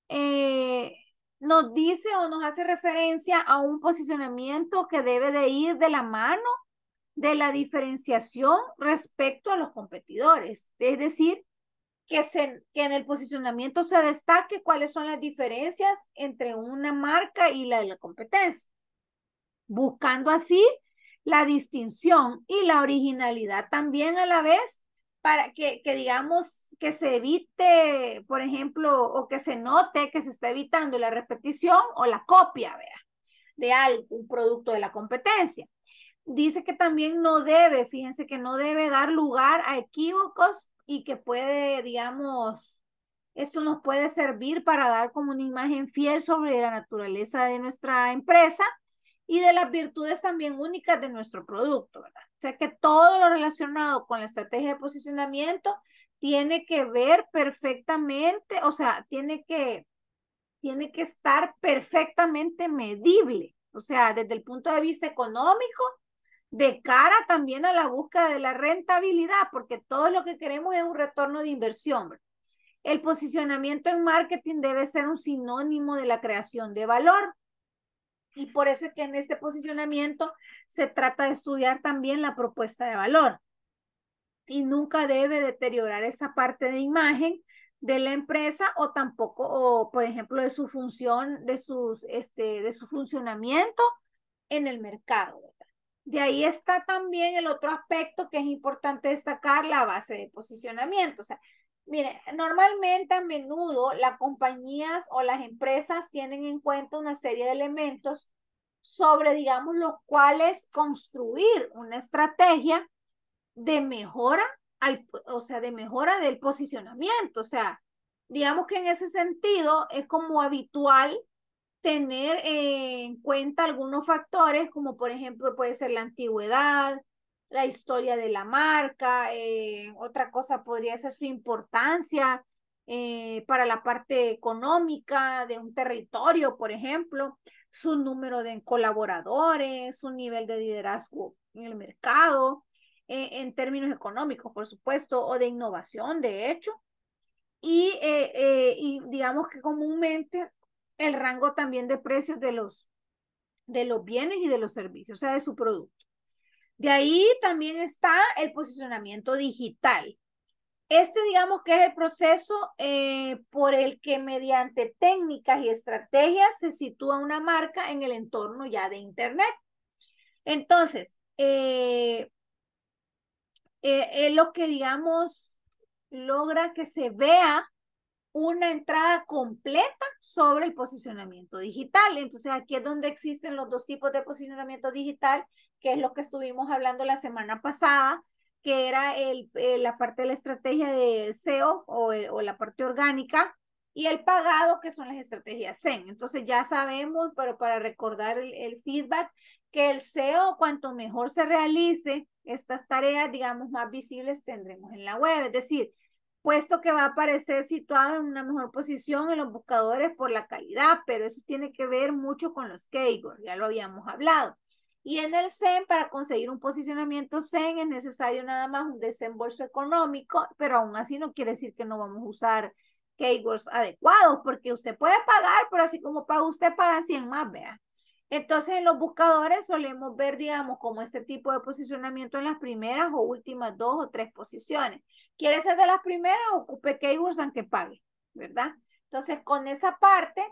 Speaker 1: eh, nos dice o nos hace referencia a un posicionamiento que debe de ir de la mano de la diferenciación respecto a los competidores. Es decir, que, se, que en el posicionamiento se destaque cuáles son las diferencias entre una marca y la de la competencia, buscando así la distinción y la originalidad también a la vez para que, que, digamos que se evite, por ejemplo, o que se note que se está evitando la repetición o la copia, vea, de algo, un producto de la competencia. Dice que también no debe, fíjense que no debe dar lugar a equívocos y que puede, digamos, esto nos puede servir para dar como una imagen fiel sobre la naturaleza de nuestra empresa y de las virtudes también únicas de nuestro producto, ¿verdad? O sea que todo lo relacionado con la estrategia de posicionamiento tiene que ver perfectamente, o sea, tiene que, tiene que estar perfectamente medible, o sea, desde el punto de vista económico, de cara también a la búsqueda de la rentabilidad, porque todo lo que queremos es un retorno de inversión. El posicionamiento en marketing debe ser un sinónimo de la creación de valor. Y por eso es que en este posicionamiento se trata de estudiar también la propuesta de valor. Y nunca debe deteriorar esa parte de imagen de la empresa o tampoco, o por ejemplo, de su función, de, sus, este, de su funcionamiento en el mercado. De ahí está también el otro aspecto que es importante destacar, la base de posicionamiento. O sea, mire, normalmente a menudo las compañías o las empresas tienen en cuenta una serie de elementos sobre, digamos, los cuales construir una estrategia de mejora, o sea, de mejora del posicionamiento. O sea, digamos que en ese sentido es como habitual tener en cuenta algunos factores, como por ejemplo puede ser la antigüedad, la historia de la marca, eh, otra cosa podría ser su importancia eh, para la parte económica de un territorio, por ejemplo, su número de colaboradores, su nivel de liderazgo en el mercado, eh, en términos económicos, por supuesto, o de innovación, de hecho. Y, y digamos que comúnmente el rango también de precios de los, de los bienes y de los servicios, o sea, de su producto. De ahí también está el posicionamiento digital. Este, digamos que es el proceso eh, por el que mediante técnicas y estrategias se sitúa una marca en el entorno ya de Internet. Entonces, eh, eh, es lo que, digamos, logra que se vea una entrada completa sobre el posicionamiento digital. Entonces aquí es donde existen los dos tipos de posicionamiento digital, que es lo que estuvimos hablando la semana pasada, que era el, eh, la parte de la estrategia del SEO o, o la parte orgánica, y el pagado, que son las estrategias SEN. Entonces ya sabemos, pero para recordar el feedback, que el SEO, cuanto mejor se realice estas tareas, digamos, más visibles tendremos en la web. Es decir, puesto que va a aparecer situado en una mejor posición en los buscadores por la calidad, pero eso tiene que ver mucho con los keywords, ya lo habíamos hablado. Y en el SEM, para conseguir un posicionamiento SEM es necesario nada más un desembolso económico, pero aún así no quiere decir que no vamos a usar keywords adecuados, porque usted puede pagar, pero así como paga usted, paga 100 más, vea. Entonces, en los buscadores solemos ver, digamos, como este tipo de posicionamiento en las primeras o últimas dos o tres posiciones. ¿Quiere ser de las primeras? Ocupe keywords aunque pague, ¿verdad? Entonces, con esa parte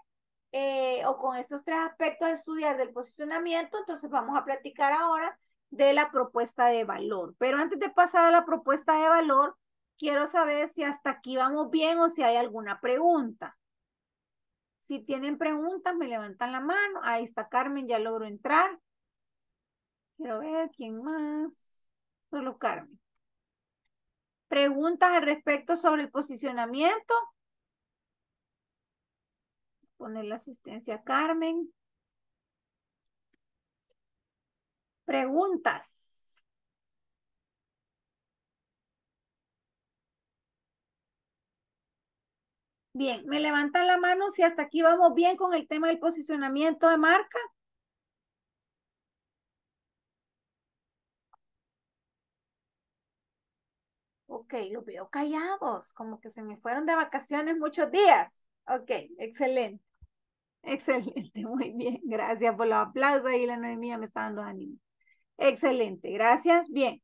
Speaker 1: eh, o con estos tres aspectos de estudiar del posicionamiento, entonces vamos a platicar ahora de la propuesta de valor. Pero antes de pasar a la propuesta de valor, quiero saber si hasta aquí vamos bien o si hay alguna pregunta. Si tienen preguntas, me levantan la mano. Ahí está Carmen, ya logro entrar. Quiero ver quién más. Solo Carmen. Preguntas al respecto sobre el posicionamiento. Poner la asistencia a Carmen. Preguntas. Bien, me levantan la mano si hasta aquí vamos bien con el tema del posicionamiento de marca. Ok, los veo callados, como que se me fueron de vacaciones muchos días. Ok, excelente. Excelente, muy bien. Gracias por los aplausos. Ahí la mía me está dando ánimo. Excelente, gracias. Bien.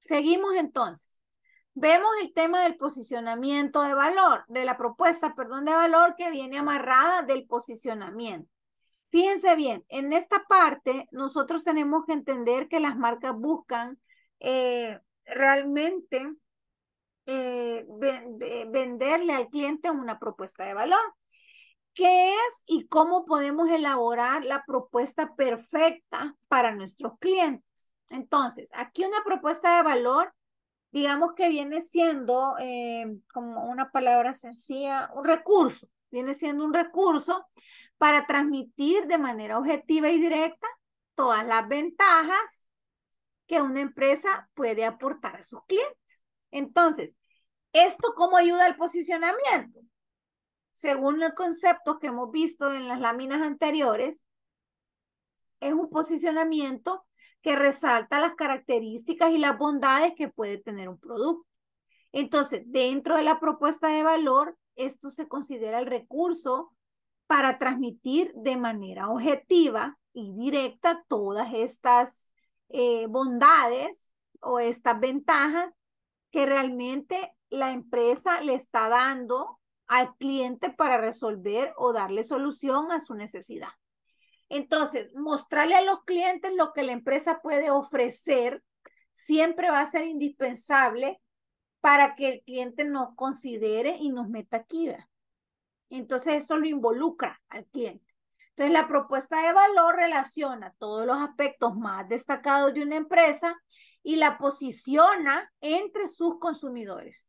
Speaker 1: Seguimos entonces. Vemos el tema del posicionamiento de valor, de la propuesta, perdón, de valor que viene amarrada del posicionamiento. Fíjense bien, en esta parte nosotros tenemos que entender que las marcas buscan eh, realmente eh, venderle al cliente una propuesta de valor. ¿Qué es y cómo podemos elaborar la propuesta perfecta para nuestros clientes? Entonces, aquí una propuesta de valor, digamos que viene siendo eh, como una palabra sencilla, un recurso, viene siendo un recurso para transmitir de manera objetiva y directa todas las ventajas que una empresa puede aportar a sus clientes. Entonces, ¿esto cómo ayuda al posicionamiento? Según el concepto que hemos visto en las láminas anteriores, es un posicionamiento que resalta las características y las bondades que puede tener un producto. Entonces, dentro de la propuesta de valor, esto se considera el recurso para transmitir de manera objetiva y directa todas estas eh, bondades o estas ventajas que realmente la empresa le está dando al cliente para resolver o darle solución a su necesidad. Entonces, mostrarle a los clientes lo que la empresa puede ofrecer siempre va a ser indispensable para que el cliente nos considere y nos meta aquí. Entonces, eso lo involucra al cliente. Entonces, la propuesta de valor relaciona todos los aspectos más destacados de una empresa y la posiciona entre sus consumidores,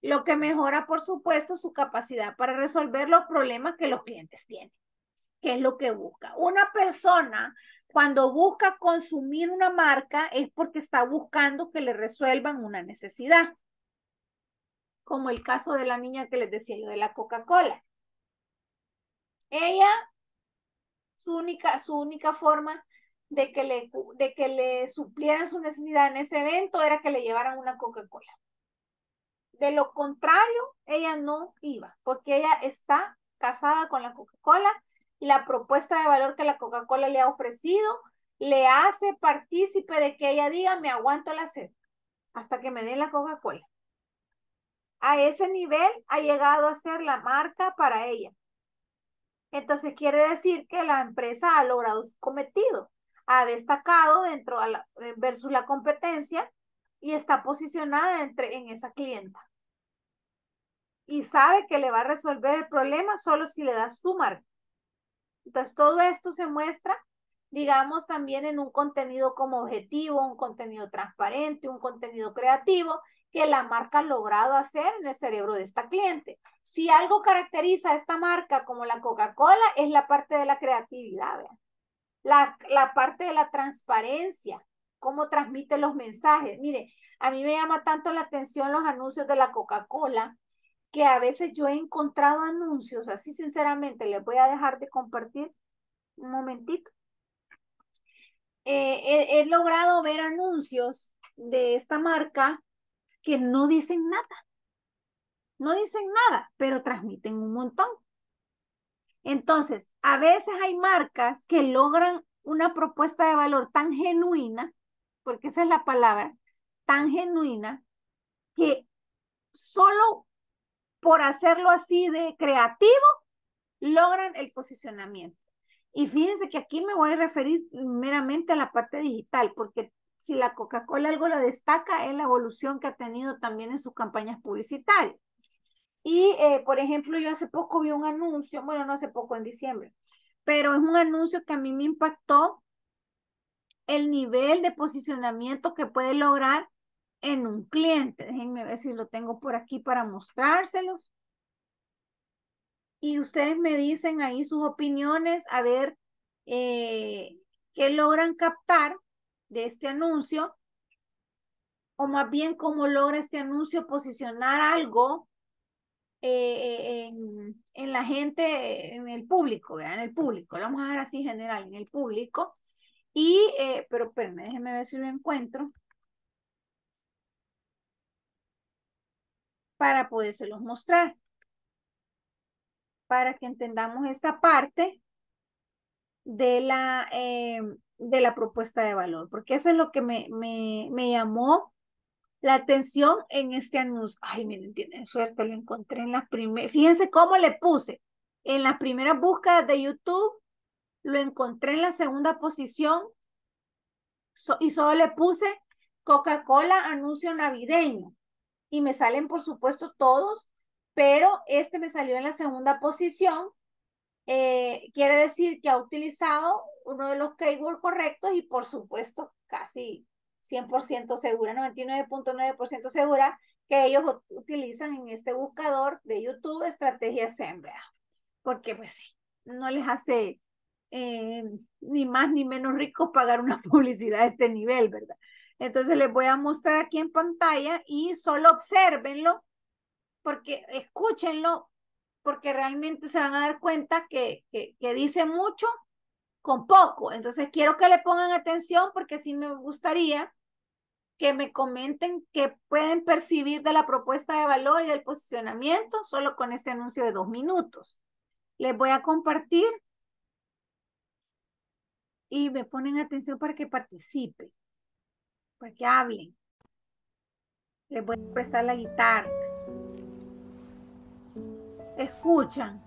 Speaker 1: lo que mejora, por supuesto, su capacidad para resolver los problemas que los clientes tienen, que es lo que busca. Una persona, cuando busca consumir una marca, es porque está buscando que le resuelvan una necesidad, como el caso de la niña que les decía yo de la Coca-Cola. Ella su única, su única forma de que, le, de que le suplieran su necesidad en ese evento era que le llevaran una Coca-Cola. De lo contrario, ella no iba, porque ella está casada con la Coca-Cola la propuesta de valor que la Coca-Cola le ha ofrecido le hace partícipe de que ella diga, me aguanto la sed hasta que me den la Coca-Cola. A ese nivel ha llegado a ser la marca para ella. Entonces quiere decir que la empresa ha logrado su cometido, ha destacado dentro de la, versus la competencia y está posicionada entre, en esa clienta. Y sabe que le va a resolver el problema solo si le da su marca. Entonces todo esto se muestra, digamos, también en un contenido como objetivo, un contenido transparente, un contenido creativo, que la marca ha logrado hacer en el cerebro de esta cliente. Si algo caracteriza a esta marca como la Coca-Cola es la parte de la creatividad, La, la parte de la transparencia, cómo transmite los mensajes. Mire, a mí me llama tanto la atención los anuncios de la Coca-Cola que a veces yo he encontrado anuncios, así sinceramente, les voy a dejar de compartir un momentito. Eh, he logrado ver anuncios de esta marca que no dicen nada. No dicen nada, pero transmiten un montón. Entonces, a veces hay marcas que logran una propuesta de valor tan genuina, porque esa es la palabra, tan genuina, que solo por hacerlo así de creativo, logran el posicionamiento. Y fíjense que aquí me voy a referir meramente a la parte digital, porque si la Coca-Cola algo lo destaca es la evolución que ha tenido también en sus campañas publicitarias. Y, eh, por ejemplo, yo hace poco vi un anuncio, bueno, no hace poco, en diciembre, pero es un anuncio que a mí me impactó el nivel de posicionamiento que puede lograr en un cliente. Déjenme ver si lo tengo por aquí para mostrárselos. Y ustedes me dicen ahí sus opiniones, a ver eh, qué logran captar de este anuncio, o más bien cómo logra este anuncio posicionar algo eh, en, la gente, en el público, vean, en el público, lo vamos a ver así en general, en el público. Y, eh, pero espérenme, déjenme ver si lo encuentro. Para podérselos mostrar. Para que entendamos esta parte de la, eh, de la propuesta de valor, porque eso es lo que me, me, llamó la atención en este anuncio. Ay, miren, tienen suerte, lo encontré en las primeras, fíjense cómo le puse, en las primeras búsquedas de YouTube, lo encontré en la segunda posición y solo le puse Coca-Cola anuncio navideño y me salen por supuesto todos, pero este me salió en la segunda posición eh, quiere decir que ha utilizado uno de los keywords correctos y por supuesto casi 100% segura, 99.9% segura que ellos utilizan en este buscador de YouTube estrategia SEMBRA. Porque pues sí, no les hace eh, ni más ni menos rico pagar una publicidad a este nivel, ¿verdad? Entonces les voy a mostrar aquí en pantalla y solo observenlo, porque escúchenlo porque realmente se van a dar cuenta que, que, dice mucho con poco. Entonces quiero que le pongan atención porque sí me gustaría que me comenten qué pueden percibir de la propuesta de valor y del posicionamiento solo con este anuncio de dos minutos. Les voy a compartir y me ponen atención para que participen, para que hablen. Les voy a prestar la guitarra escuchan.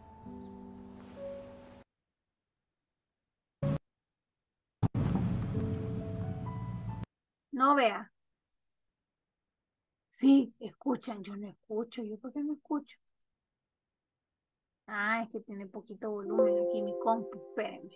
Speaker 1: No vea. Sí, escuchan, yo no escucho. ¿Yo por qué no escucho? Ah, es que tiene poquito volumen aquí mi compu, espérenme.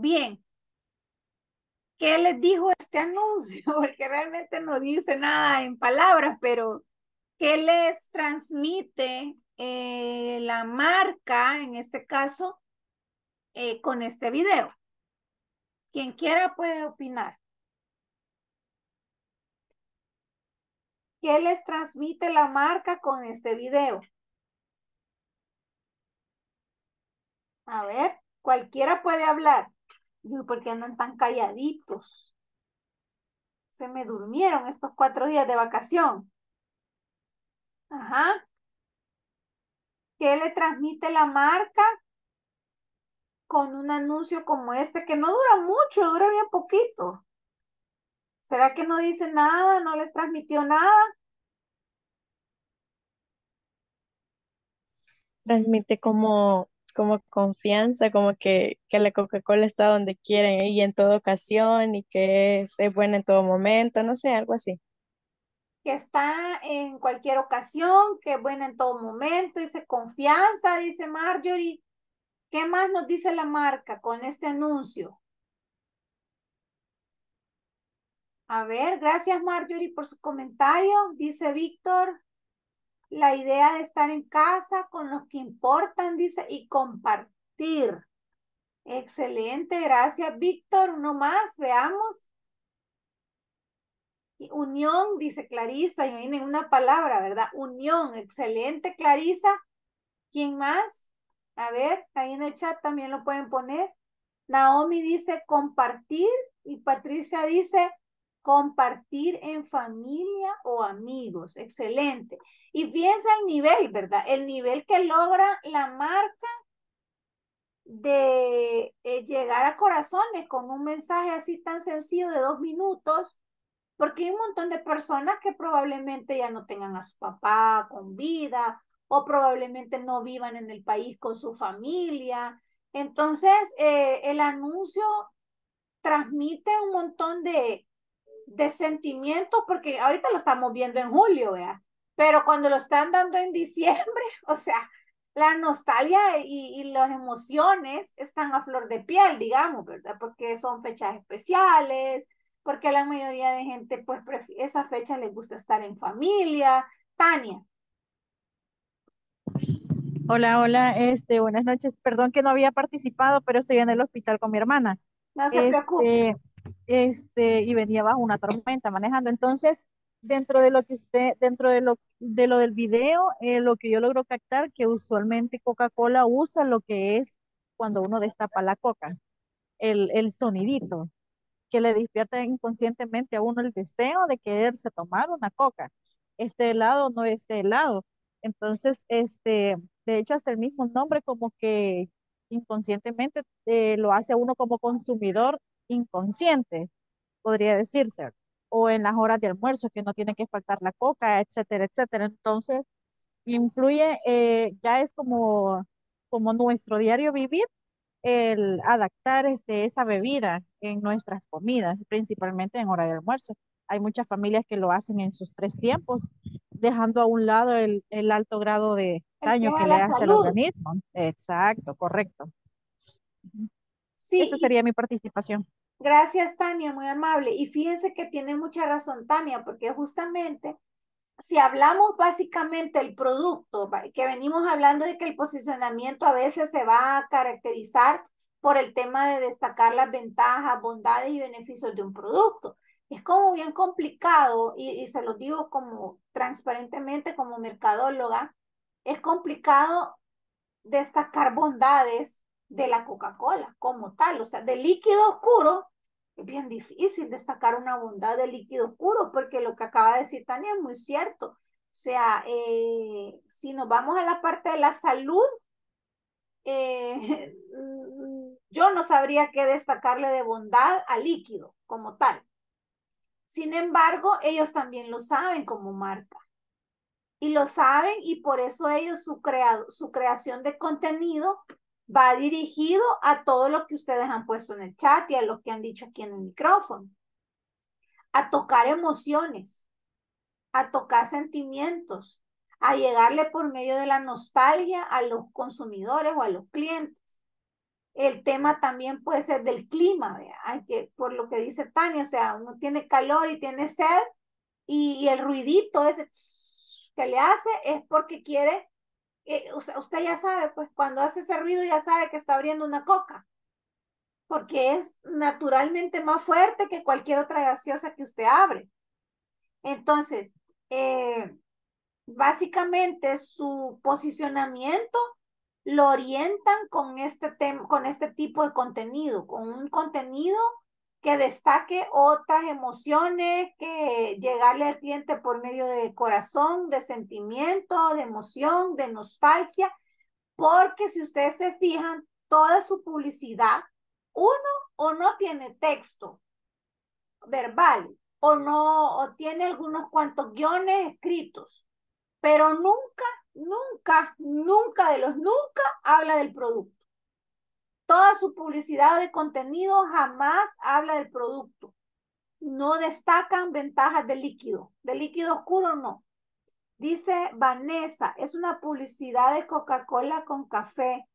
Speaker 1: Bien. ¿Qué les dijo este anuncio? Porque realmente no dice nada en palabras, pero ¿qué les transmite eh, la marca, en este caso, eh, con este video? Quien quiera puede opinar. ¿Qué les transmite la marca con este video? A ver, cualquiera puede hablar. ¿Por qué andan tan calladitos? Se me durmieron estos cuatro días de vacación. Ajá. ¿Qué le transmite la marca con un anuncio como este que no dura mucho, dura bien poquito? ¿Será que no dice nada? ¿No les transmitió nada?
Speaker 5: Transmite como, como confianza, como que, que la Coca-Cola está donde quieren y en toda ocasión y que es, es buena en todo momento, no sé, algo así.
Speaker 1: Que está en cualquier ocasión, que es buena en todo momento, dice confianza, dice Marjorie. ¿Qué más nos dice la marca con este anuncio? A ver, gracias Marjorie por su comentario. Dice Víctor, la idea de estar en casa con los que importan, dice, y compartir. Excelente, gracias Víctor. Uno más, veamos. Unión, dice Clarisa, y viene una palabra, ¿verdad? Unión, excelente Clarisa. ¿Quién más? A ver, ahí en el chat también lo pueden poner. Naomi dice compartir y Patricia dice compartir en familia o amigos. Excelente. Y piensa el nivel, ¿verdad? El nivel que logra la marca de eh, llegar a corazones con un mensaje así tan sencillo de dos minutos, porque hay un montón de personas que probablemente ya no tengan a su papá con vida o probablemente no vivan en el país con su familia. Entonces, eh, el anuncio transmite un montón de, de sentimientos, porque ahorita lo estamos viendo en julio, ¿vea? Pero cuando lo están dando en diciembre, o sea, la nostalgia y, y, las emociones están a flor de piel, digamos, ¿verdad? Porque son fechas especiales, porque la mayoría de gente, pues, esa fecha les gusta estar en familia. Tania.
Speaker 7: Hola, hola, este, buenas noches. Perdón que no había participado, pero estoy en el hospital con mi hermana.
Speaker 1: No se preocupe.
Speaker 7: Este, y venía bajo una tormenta manejando. Entonces, dentro de lo que usted, dentro de lo, de lo del video, eh, lo que yo logro captar, que usualmente Coca-Cola usa lo que es cuando uno destapa la coca, el, el sonidito, que le despierta inconscientemente a uno el deseo de quererse tomar una coca, este helado no este helado. Entonces, este, de hecho, hasta el mismo nombre como que inconscientemente eh, lo hace uno como consumidor inconsciente, podría decirse, o en las horas de almuerzo que no tiene que faltar la coca, etcétera, etcétera. Entonces, influye, eh, ya es como, como nuestro diario vivir el adaptar este, esa bebida en nuestras comidas, principalmente en hora de almuerzo. Hay muchas familias que lo hacen en sus tres tiempos, dejando a un lado el, el alto grado de daño que le hace al organismo. Exacto, correcto.
Speaker 1: Sí.
Speaker 7: Esa sería mi participación.
Speaker 1: Gracias, Tania, muy amable. Y fíjense que tiene mucha razón, Tania, porque justamente si hablamos básicamente del producto, que venimos hablando de que el posicionamiento a veces se va a caracterizar por el tema de destacar las ventajas, bondades y beneficios de un producto. Es como bien complicado, y, y se lo digo como transparentemente como mercadóloga, es complicado destacar bondades de la Coca-Cola como tal, o sea, de líquido oscuro, es bien difícil destacar una bondad de líquido oscuro, porque lo que acaba de decir Tania es muy cierto. O sea, eh, si nos vamos a la parte de la salud, eh, yo no sabría qué destacarle de bondad al líquido como tal. Sin embargo, ellos también lo saben como marca. Y lo saben y por eso ellos su, creado, su creación de contenido va dirigido a todo lo que ustedes han puesto en el chat y a lo que han dicho aquí en el micrófono. A tocar emociones, a tocar sentimientos, a llegarle por medio de la nostalgia a los consumidores o a los clientes. El tema también puede ser del clima, Hay que, por lo que dice Tania, o sea, uno tiene calor y tiene sed y, el ruidito ese que le hace es porque quiere, eh, usted ya sabe, pues cuando hace ese ruido ya sabe que está abriendo una coca, porque es naturalmente más fuerte que cualquier otra gaseosa que usted abre. Entonces, eh, básicamente su posicionamiento lo orientan con este, con este tipo de contenido, con un contenido que destaque otras emociones, que llegarle al cliente por medio de corazón, de sentimiento, de emoción, de nostalgia, porque si ustedes se fijan, toda su publicidad, uno o no tiene texto verbal, o no, o tiene algunos cuantos guiones escritos, pero nunca, nunca, nunca de los nunca habla del producto. Toda su publicidad de contenido jamás habla del producto. No destacan ventajas del líquido. Del líquido oscuro no. Dice Vanessa, es una publicidad de Coca-Cola con café.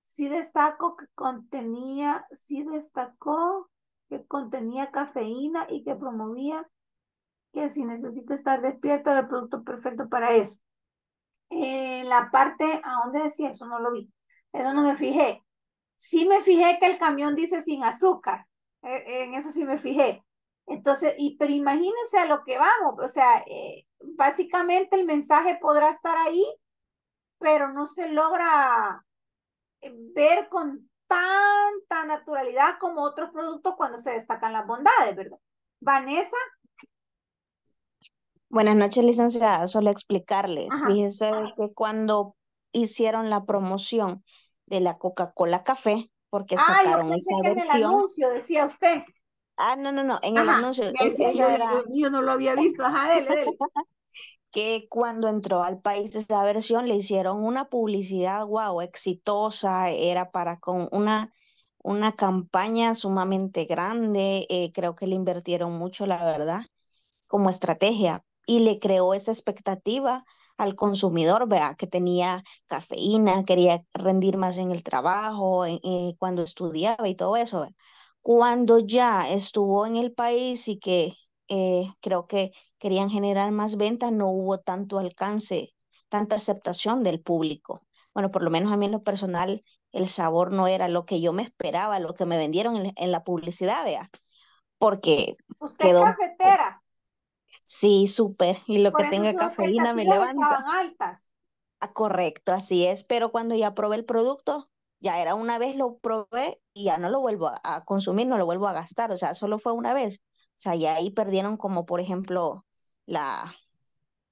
Speaker 1: Sí destaco que contenía, sí destacó que contenía cafeína y que promovía que si necesita estar despierto era el producto perfecto para eso. En la parte, ¿a dónde decía eso? No lo vi. Eso no me fijé. Sí me fijé que el camión dice sin azúcar. E, en eso sí me fijé. Entonces, y, pero imagínense a lo que vamos. O sea, eh, básicamente el mensaje podrá estar ahí, pero no se logra eh, ver con tanta naturalidad como otros productos cuando se destacan las bondades, ¿verdad? Vanessa.
Speaker 6: Buenas noches, licenciada. Solo explicarle. Fíjese que cuando hicieron la promoción de la Coca-Cola Café, porque sacaron esa
Speaker 1: que versión. En el anuncio, decía usted.
Speaker 6: Ah, no, no, no, en el anuncio.
Speaker 1: yo, no lo había visto. Ajá, dele, dele.
Speaker 6: que cuando entró al país esa versión le hicieron una publicidad, wow, exitosa, era para con una, una campaña sumamente grande, eh, creo que le invirtieron mucho, la verdad, como estrategia y le creó esa expectativa al consumidor, vea, que tenía cafeína, quería rendir más en el trabajo, eh, cuando estudiaba y todo eso. Cuando ya estuvo en el país y que eh, creo que querían generar más ventas, no hubo tanto alcance, tanta aceptación del público. Bueno, por lo menos a mí en lo personal, el sabor no era lo que yo me esperaba, lo que me vendieron en, la publicidad, vea, porque
Speaker 1: ¿Usted quedó... cafetera?
Speaker 6: Sí, súper, y lo que tenga cafeína me levanta.
Speaker 1: altas.
Speaker 6: Ah, correcto, así es, pero cuando ya probé el producto, ya era una vez lo probé y ya no lo vuelvo a, consumir, no lo vuelvo a gastar, o sea, solo fue una vez. O sea, ya ahí perdieron como, por ejemplo, la,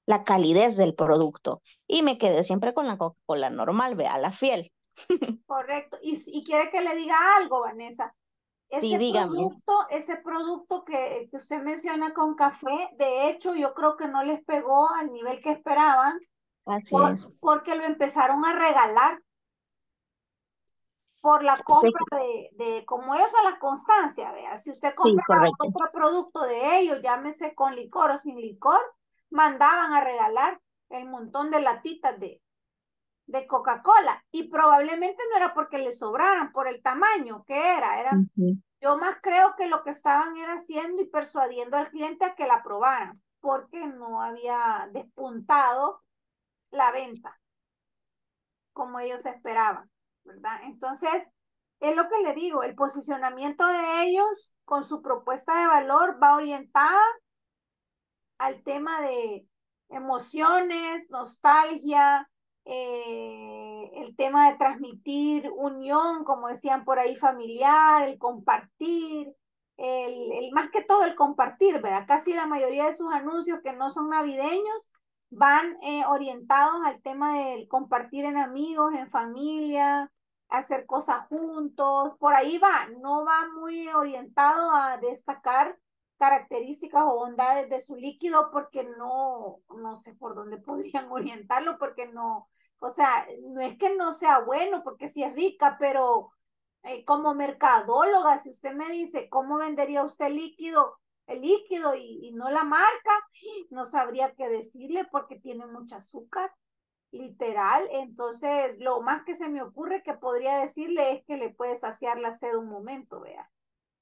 Speaker 6: la calidez del producto. Y me quedé siempre con la Coca-Cola normal, vea, la fiel.
Speaker 1: Correcto. Y, y quiere que le diga algo, Vanessa. Ese
Speaker 6: sí,
Speaker 1: producto, ese producto que, que, usted menciona con café, de hecho, yo creo que no les pegó al nivel que esperaban.
Speaker 6: Así es.
Speaker 1: Porque lo empezaron a regalar por la compra de, de, como ellos a la constancia, vea, si usted compra otro producto de ellos, llámese con licor o sin licor, mandaban a regalar el montón de latitas de, de Coca-Cola y probablemente no era porque le sobraran por el tamaño que era, era yo más creo que lo que estaban era haciendo y persuadiendo al cliente a que la probaran porque no había despuntado la venta como ellos esperaban. ¿verdad? Entonces, es lo que le digo, el posicionamiento de ellos con su propuesta de valor va orientada al tema de emociones, nostalgia, eh, el tema de transmitir unión, como decían por ahí, familiar, el compartir, el, más que todo el compartir, ¿verdad? Casi la mayoría de sus anuncios que no son navideños van eh, orientados al tema del compartir en amigos, en familia, hacer cosas juntos, por ahí va, no va muy orientado a destacar características o bondades de su líquido porque no, no sé por dónde podrían orientarlo porque no, o sea, no es que no sea bueno porque sí es rica, pero eh, como mercadóloga, si usted me dice, ¿cómo vendería usted líquido? el líquido y, no la marca, no sabría qué decirle porque tiene mucho azúcar. literal. Entonces, lo más que se me ocurre que podría decirle es que le puede saciar la sed un momento, vea.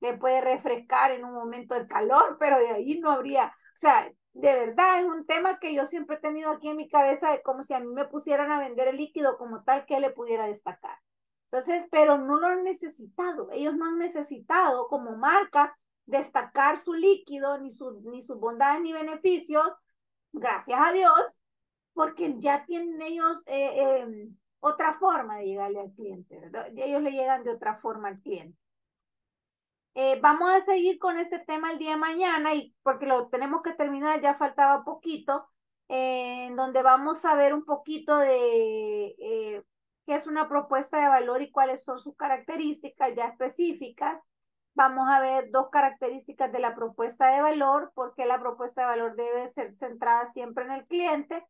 Speaker 1: Le puede refrescar en un momento de calor, pero de ahí no habría, o sea, de verdad es un tema que yo siempre he tenido aquí en mi cabeza de como si a mí me pusieran a vender el líquido como tal que le pudiera destacar. Entonces, pero no lo han necesitado. Ellos no han necesitado como marca destacar su líquido, ni, su, ni sus bondades ni beneficios, gracias a Dios, porque ya tienen ellos eh, em, otra forma de llegarle al cliente, Ellos le llegan de otra forma al cliente. Eh, vamos a seguir con este tema el día de mañana y porque lo tenemos que terminar, ya faltaba poquito, eh, en donde vamos a ver un poquito de qué es una propuesta de valor y cuáles son sus características ya específicas. Vamos a ver dos características de la propuesta de valor, porque la propuesta de valor debe ser centrada siempre en el cliente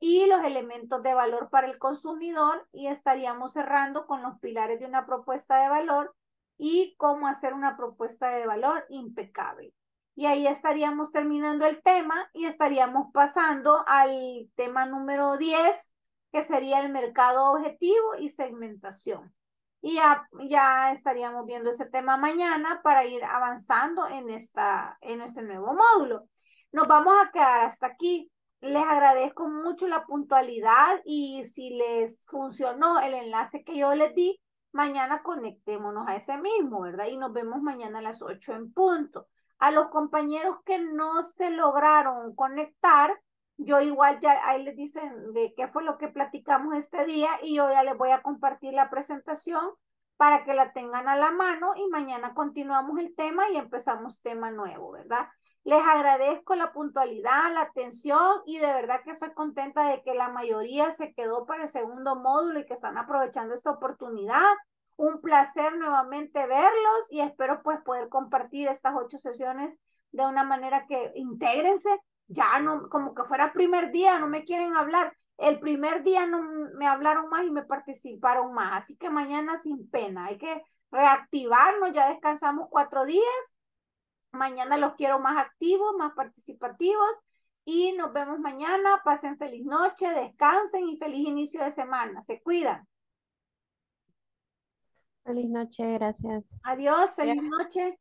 Speaker 1: y los elementos de valor para el consumidor y estaríamos cerrando con los pilares de una propuesta de valor y cómo hacer una propuesta de valor impecable. Y ahí estaríamos terminando el tema y estaríamos pasando al tema número 10, que sería el mercado objetivo y segmentación. Y ya, ya estaríamos viendo ese tema mañana para ir avanzando en, esta, en este nuevo módulo. Nos vamos a quedar hasta aquí. Les agradezco mucho la puntualidad y si les funcionó el enlace que yo les di, mañana conectémonos a ese mismo, ¿verdad? Y nos vemos mañana a las 8 en punto. A los compañeros que no se lograron conectar, yo igual ya ahí les dicen de qué fue lo que platicamos este día y yo ya les voy a compartir la presentación para que la tengan a la mano y mañana continuamos el tema y empezamos tema nuevo, ¿verdad? Les agradezco la puntualidad, la atención y de verdad que estoy contenta de que la mayoría se quedó para el segundo módulo y que están aprovechando esta oportunidad. Un placer nuevamente verlos y espero pues poder compartir estas ocho sesiones de una manera que intégrense ya no, como que fuera primer día, no me quieren hablar. El primer día no me hablaron más y me participaron más. Así que mañana sin pena, hay que reactivarnos, ya descansamos cuatro días. Mañana los quiero más activos, más participativos y nos vemos mañana. Pasen feliz noche, descansen y feliz inicio de semana. Se cuidan.
Speaker 8: Feliz noche, gracias.
Speaker 1: Adiós, feliz noche.